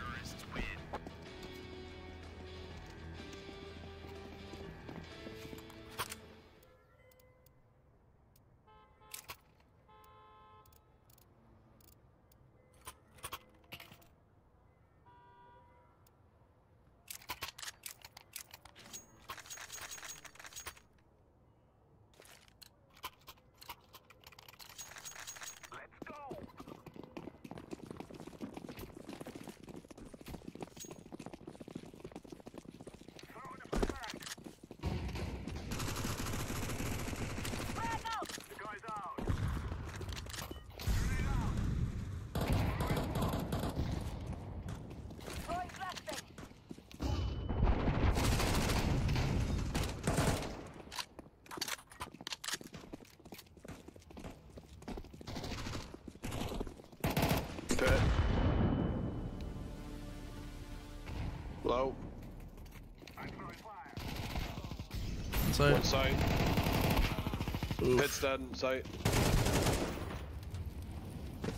Inside. One site. Oof. Pit's dead. Site.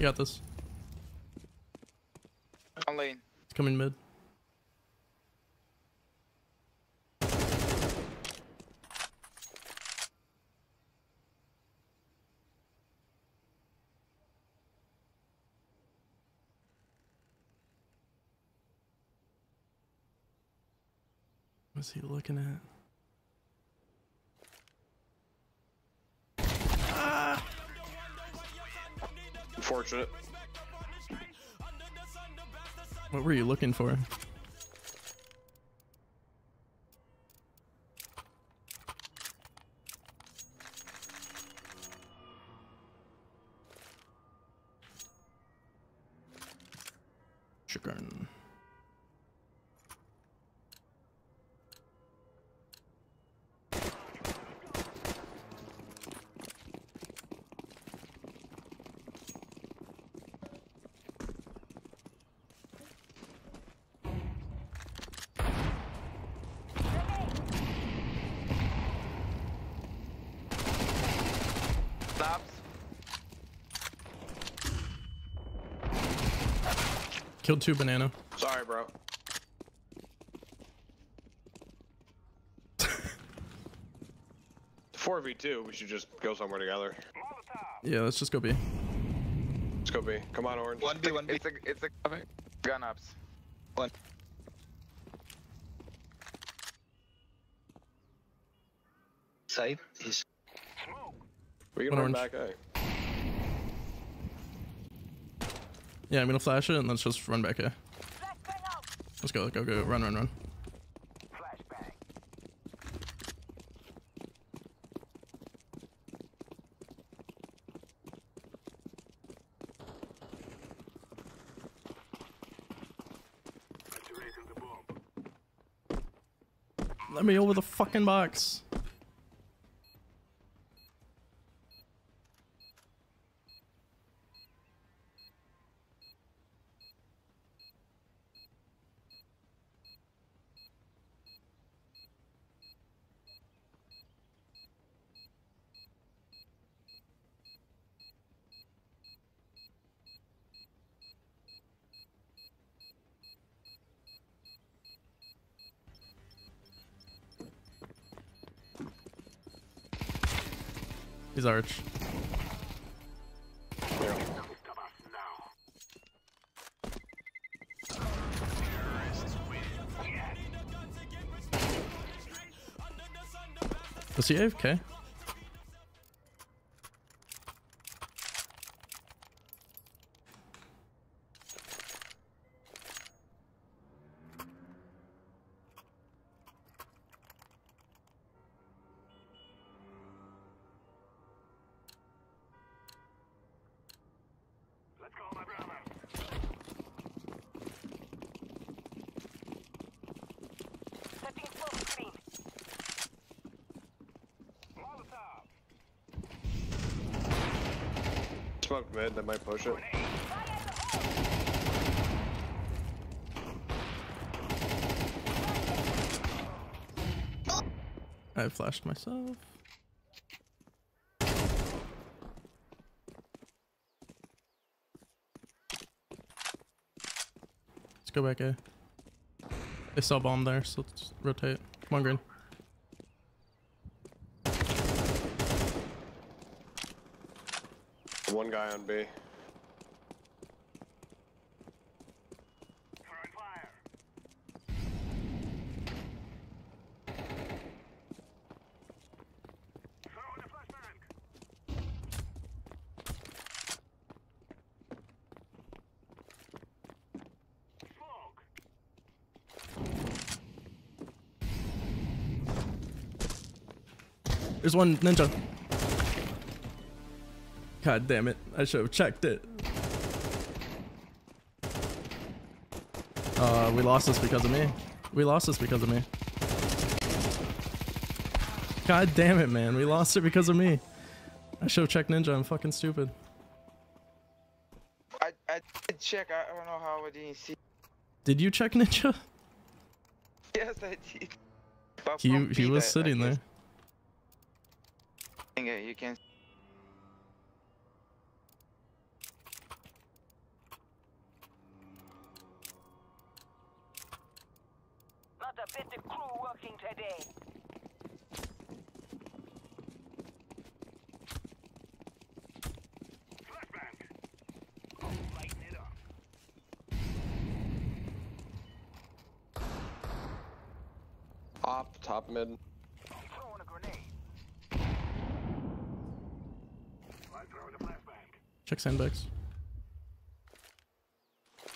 You got this. On lane. It's coming mid. What's he looking at? What were you looking for? Chicken. Snaps. Killed two banana. Sorry, bro. 4v2, we should just go somewhere together. Yeah, let's just go B. Let's go B. Come on, Orange. One B, one B. It's a, it's a gun ups. One. Side is We can One run orange. back A. Yeah, I'm gonna flash it and let's just run back here. Let's go, go, go, run, run, run. Let me over the fucking box. He's arch. Was he AFK? Mid, they might push it. I flashed myself. Let's go back A. They saw bomb there, so let's rotate. Come on, green. One guy on B. There's one ninja. God damn it. I should have checked it. Uh, we lost this because of me. We lost this because of me. God damn it, man. We lost it because of me. I should have checked ninja. I'm fucking stupid. I, I did check. I, don't know how I didn't see. Did you check ninja? Yes, I did. But He, he was sitting there. Guess- you can. Not a bit of crew working today. Op, top mid. Throwing a grenade. Check sandbags.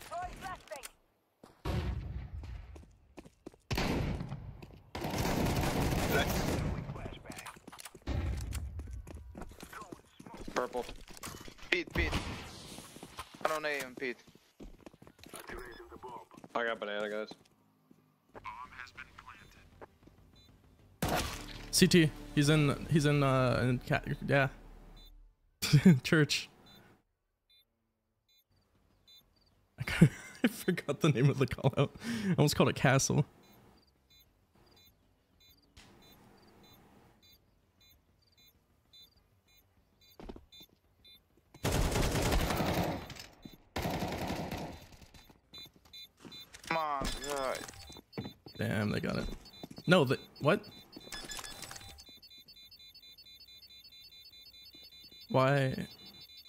Throwing flashbang. Purple. Pete, Pete. I don't know him, Pete. I got banana, guys. CT. He's in. He's in. Uh. In cat. Yeah. Church. I forgot the name of the call out. I almost called it castle. Come on, God. Damn, they got it. No, the what? Why?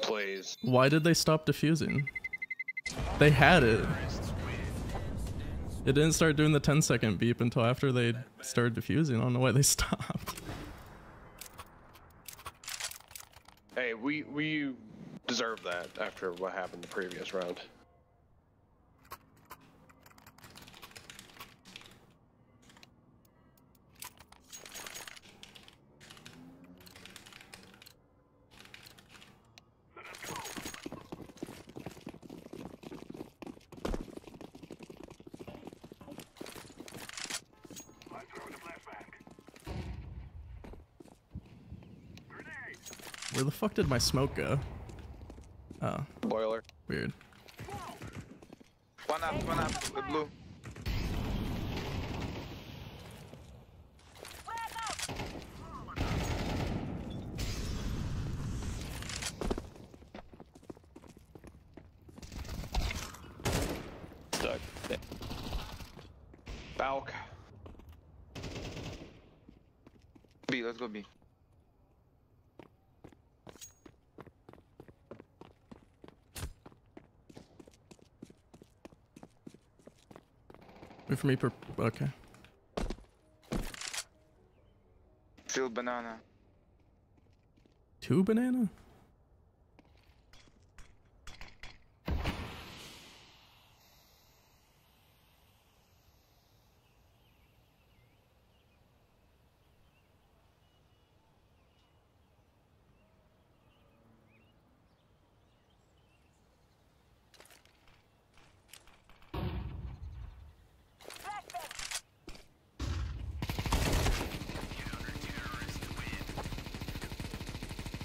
Plays. Why did they stop defusing? They had it. It didn't start doing the 10 second beep until after they started diffusing. I don't know why they stopped. Hey, we we deserve that after what happened the previous round. Where the fuck did my smoke go? Oh, Boiler. weird. One up, one up, the blue. Stuck. Balk. B, let's go B. Wait for me per. Okay. Field banana. Two banana?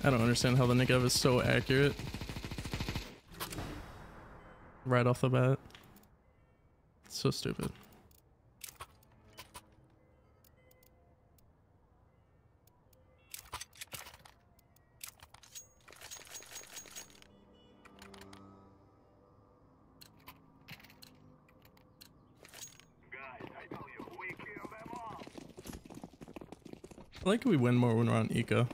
I don't understand how the Negev is so accurate. Right off the bat. It's so stupid. I like we win more when we're on Eco.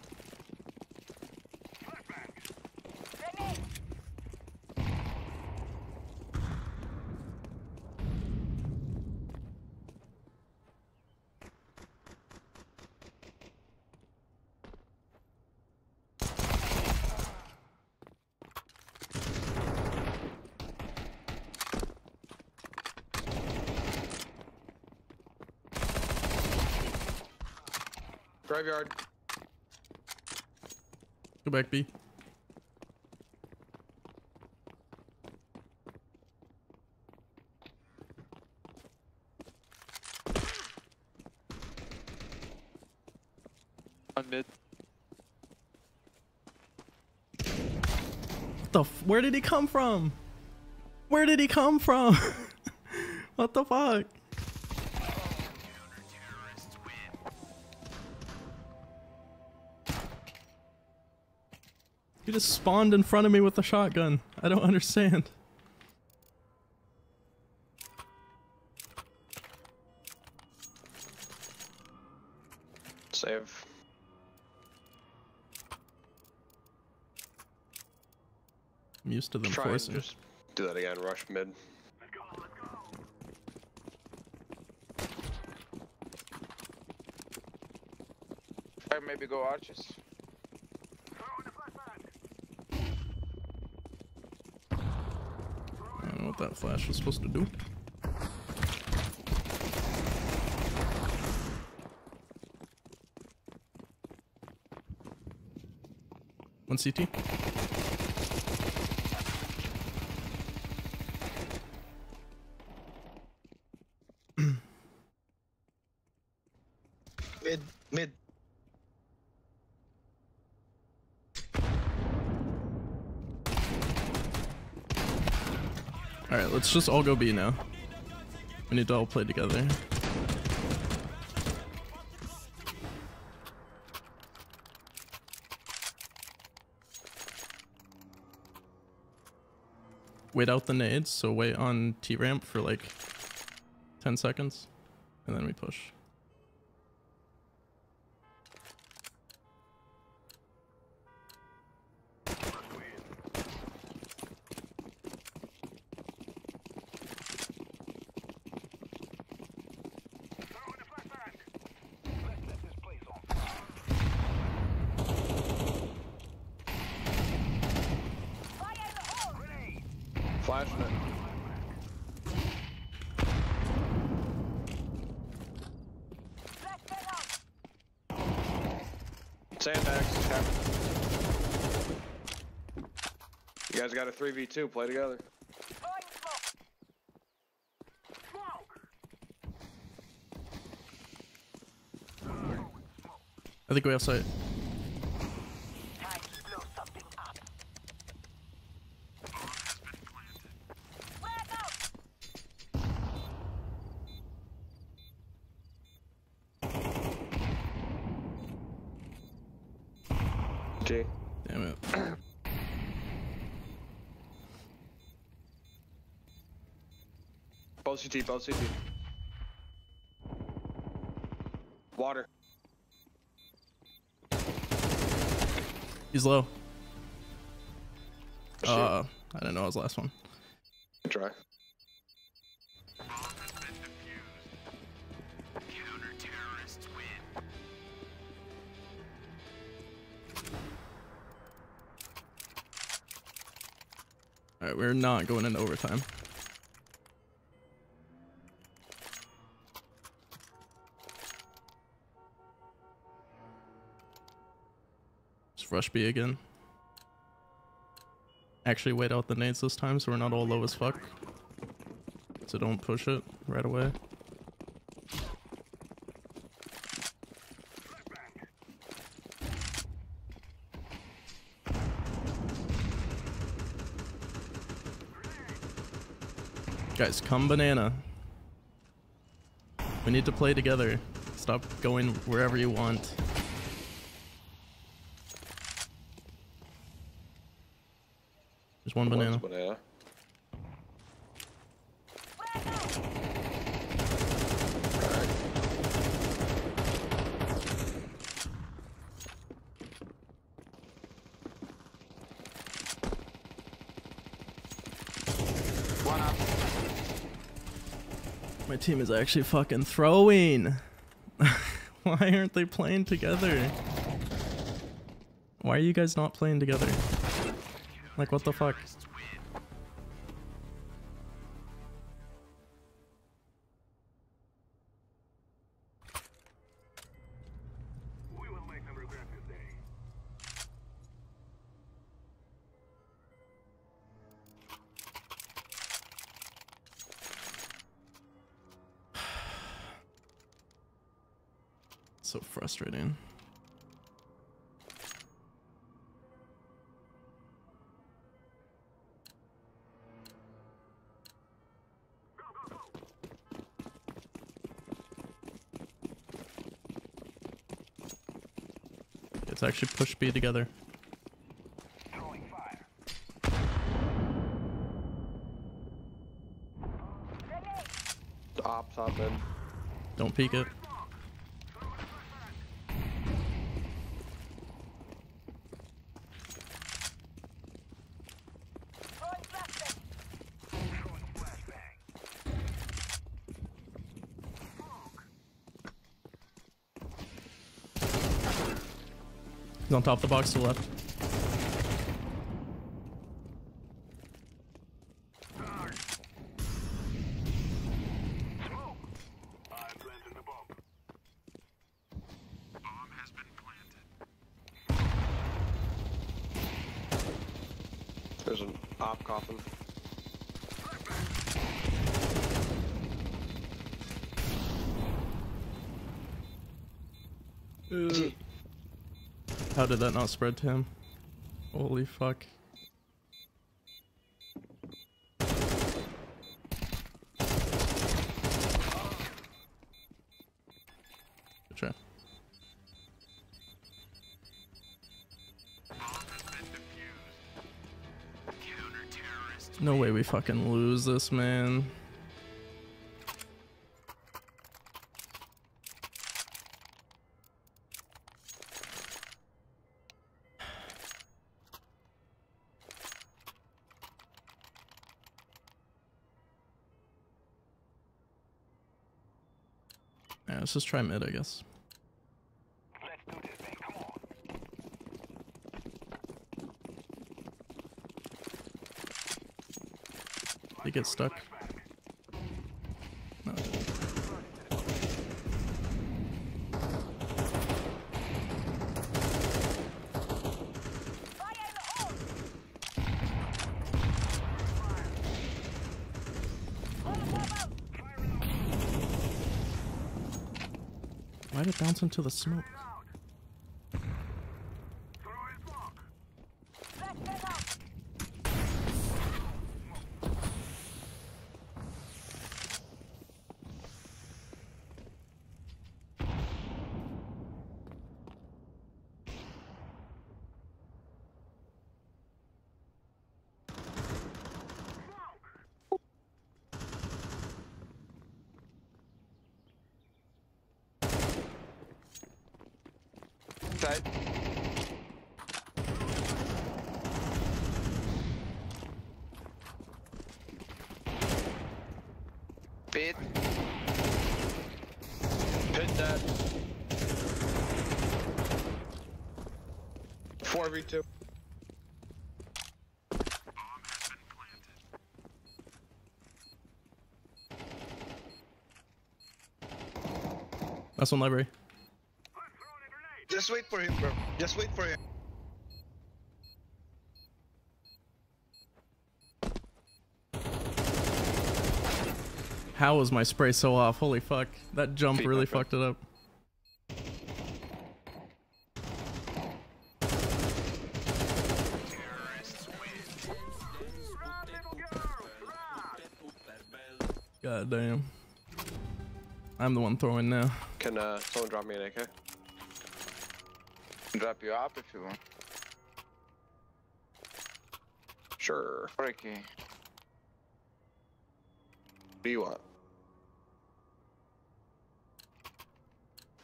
Graveyard. Go back B. On mid. What the f- where did he come from? Where did he come from? what the fuck? You just spawned in front of me with a shotgun. I don't understand. Save. I'm used to them Try and forcing. just do that again. Rush mid. Try maybe go arches. I don't know what that flash was supposed to do. One CT. Mid, mid. Alright, let's just all go B now. We need to all play together. Wait out the nades, so wait on T ramp for like 10 seconds, and then we push. Flashing it. Sandbags. Tap. You guys got a 3v2. Play together. I think we have sight. Time to blow something up. Frag out! G. Damn it. Both CT. Both CT. Water. He's low. Shoot. Uh, I didn't know it was last one. Try. Alright, we're not going into overtime. Rush B again. Actually wait out the nades this time so we're not all low as fuck. So don't push it right away. Guys, come banana. We need to play together. Stop going wherever you want. There's one banana. Banana. My team is actually fucking throwing. Why aren't they playing together? Why are you guys not playing together? Like, what the fuck? Let's push B together. Throwing fire. Op top in. Don't peek it. On top of the box to the left. Smoke. I'm planting the bomb. Bomb has been planted. There's an op coffin. How did that not spread to him? Holy fuck. Good. No way we fucking lose this, man. Let's just try mid, I guess. It get stuck? Bounce into the smoke? Side. Pit. Hit that. 4v2. That's one library. Just wait for him, bro. Just wait for him. How was my spray so off? Holy fuck. That jump Feedback, really bro. fucked it up. God damn. I'm the one throwing now. Can uh, someone drop me an AK? Drop you up if you want. Sure. Okay. What do you want?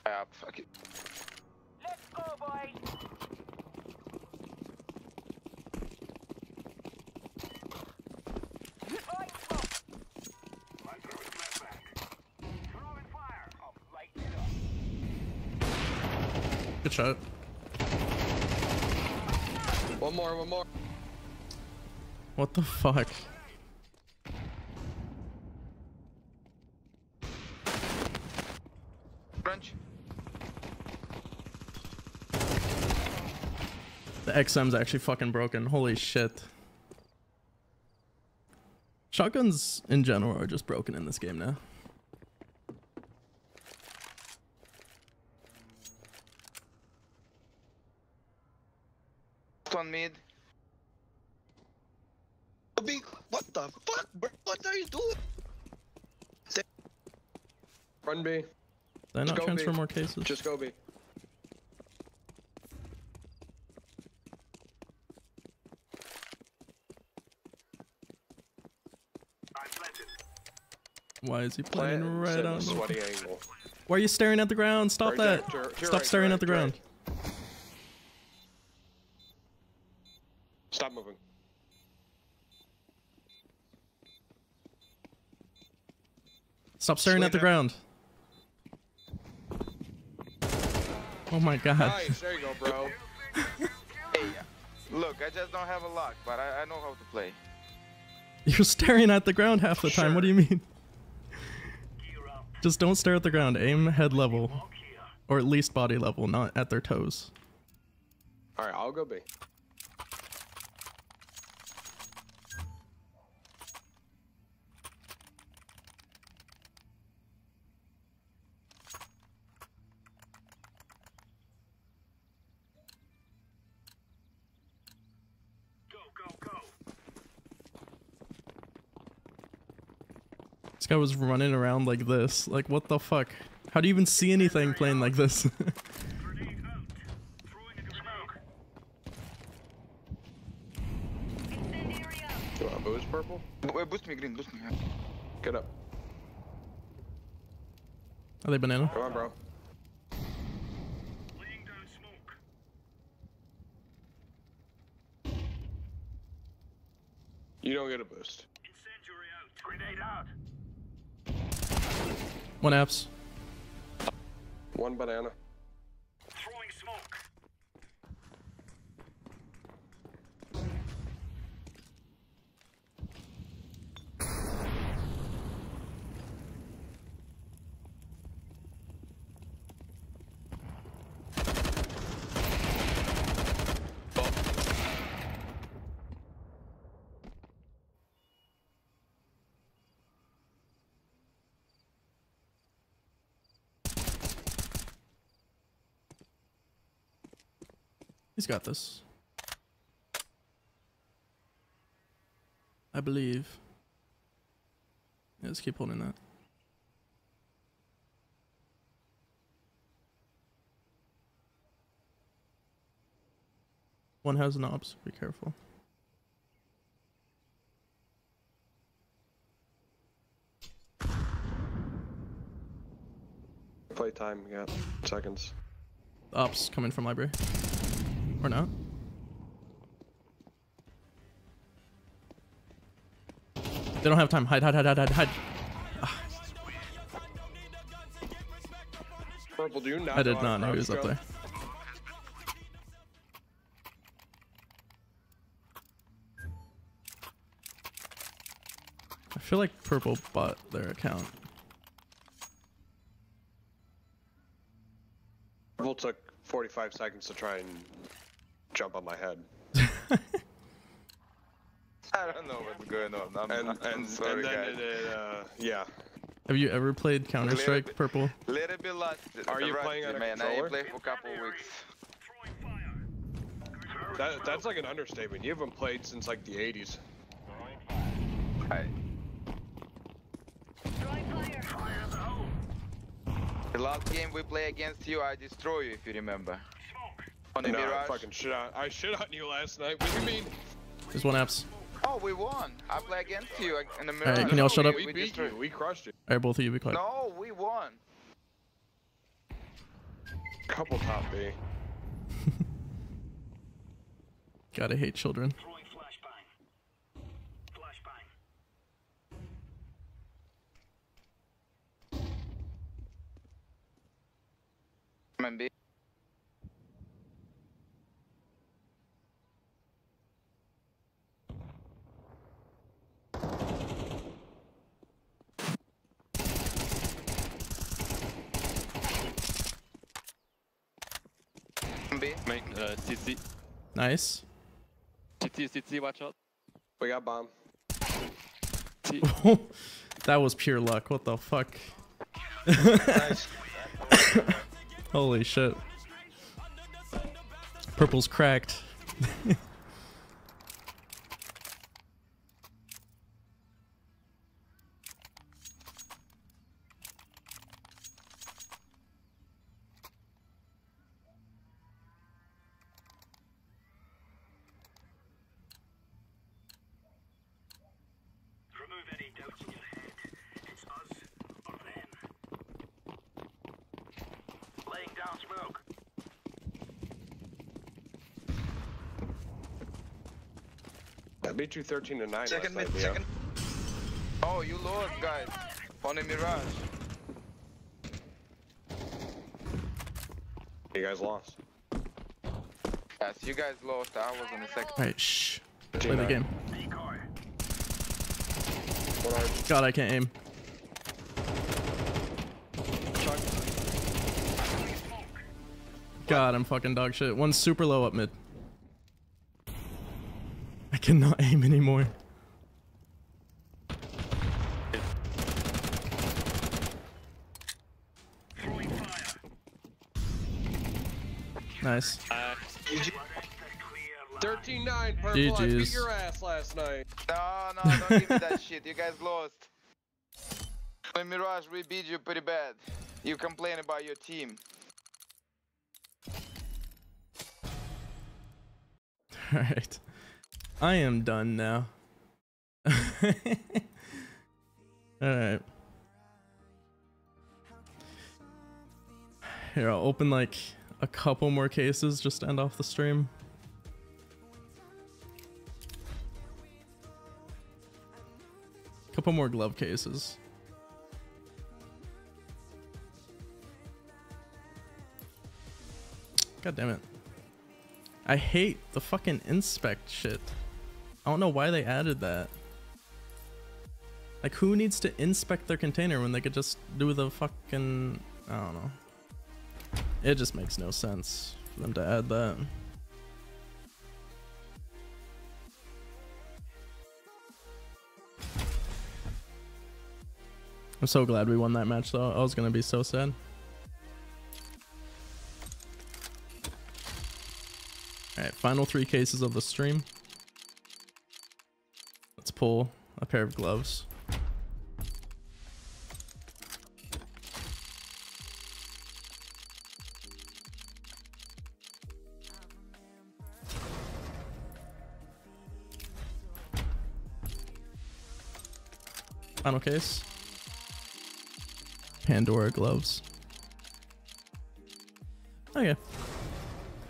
Up. Fuck it. Let's go, boys. Throwing smoke. Good shot. One more, one more. What the fuck? Crunch. The XM's actually fucking broken. Holy shit. Shotguns in general are just broken in this game now. One mid. Big, what the fuck, bro? What are you doing? Run B. Did I Just not transfer B. more cases? Just go B. Why is he playing and right on? sweaty angle. Why are you staring at the ground? Stop Right that! there, to- to your Stop right, staring to at the right, ground. Stop moving. Stop staring at the Swing ground. Oh my god. Nice, there you go, bro. Hey, look, I just don't have a lock, but I, I know how to play. You're staring at the ground half the time. What do you mean? Just don't stare at the ground. Aim head level. Or at least body level, not at their toes. Alright, I'll go B. Go, go, go. This guy was running around like this. Like, what the fuck? How do you even see anything playing like this? Grenade out. Throwing a smoke. You want boost purple? B- Boost me green, boost me. Get up. Are they banana? Come on, bro. Laying down smoke. You don't get a boost. Incendiary out. Grenade out. One apps. One banana. Throwing smoke. He's got this. I believe. Yeah, just keep holding that. One has knobs. Be careful. Play time, got seconds. Ops coming from library. Or not. They don't have time. Hide, hide, hide, hide, hide, hide. Purple, do you not I did not know he was up there. I feel like purple bought their account. Purple took 45 seconds to try and jump on my head. I don't know what's going on. I'm, And, I'm and, sorry, and then guys. it, it, uh, yeah. Have you ever played Counter Strike Purple? Little bit lost. Are you playing on a man? I controller? ain't played for a couple weeks. That, that's like an understatement. You haven't played since like the 80s. I, the last game we play against you, I destroy you if you remember. On the No, I Mirage. fucking shit on. I shit on you last night. What do you mean? There's one apps. Oh, we won. I play against you in the middle. Alright, can y'all shut up? We, we beat you. We crushed you. Alright, both of you be quiet. No, we won. Couple top B. Gotta hate children. Throwing flashbang. Flashbang. Uh, CT. Nice. CT, CT, watch out. We got bomb. That was pure luck. What the fuck? Holy shit. Purple's cracked. Remove any doubts in your head. It's us or them. Laying down smoke. I beat you 13 to 9 Second last mid, night, Leo. second. Oh, you lost, guys. On the Mirage. You guys lost. Yes, you guys lost. I was on the second. Alright, shh. Play the game. Decoy. What are- God, I can't aim. God, I'm fucking dog shit. One's super low up mid. I cannot aim anymore. Nice. Uh, 13 9, purple. I beat GG's. your ass last night. No, no, don't give me that shit. You guys lost. On Mirage, we beat you pretty bad. You complain about your team. Alright. I am done now. Alright. Here, I'll open like a couple more cases just to end off the stream. Couple more glove cases. God damn it. I hate the fucking inspect shit. I don't know why they added that. Like, who needs to inspect their container when they could just do the fucking. I don't know. It just makes no sense for them to add that. I'm so glad we won that match, though. I was gonna be so sad. Alright, final three cases of the stream. Let's pull a pair of gloves. Final case. Pandora gloves. Oh, okay.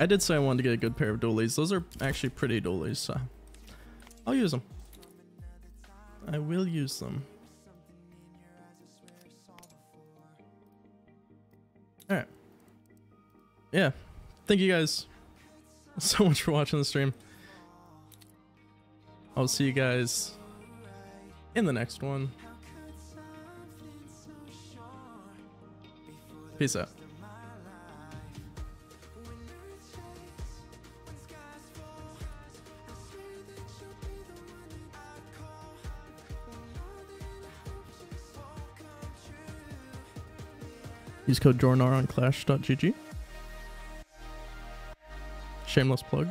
I did say I wanted to get a good pair of dualies. Those are actually pretty dualies, so I'll use them. I will use them. Alright. Yeah. Thank you guys so much for watching the stream. I'll see you guys in the next one. Peace out. Use code jordanr on clash.gg. Shameless plug.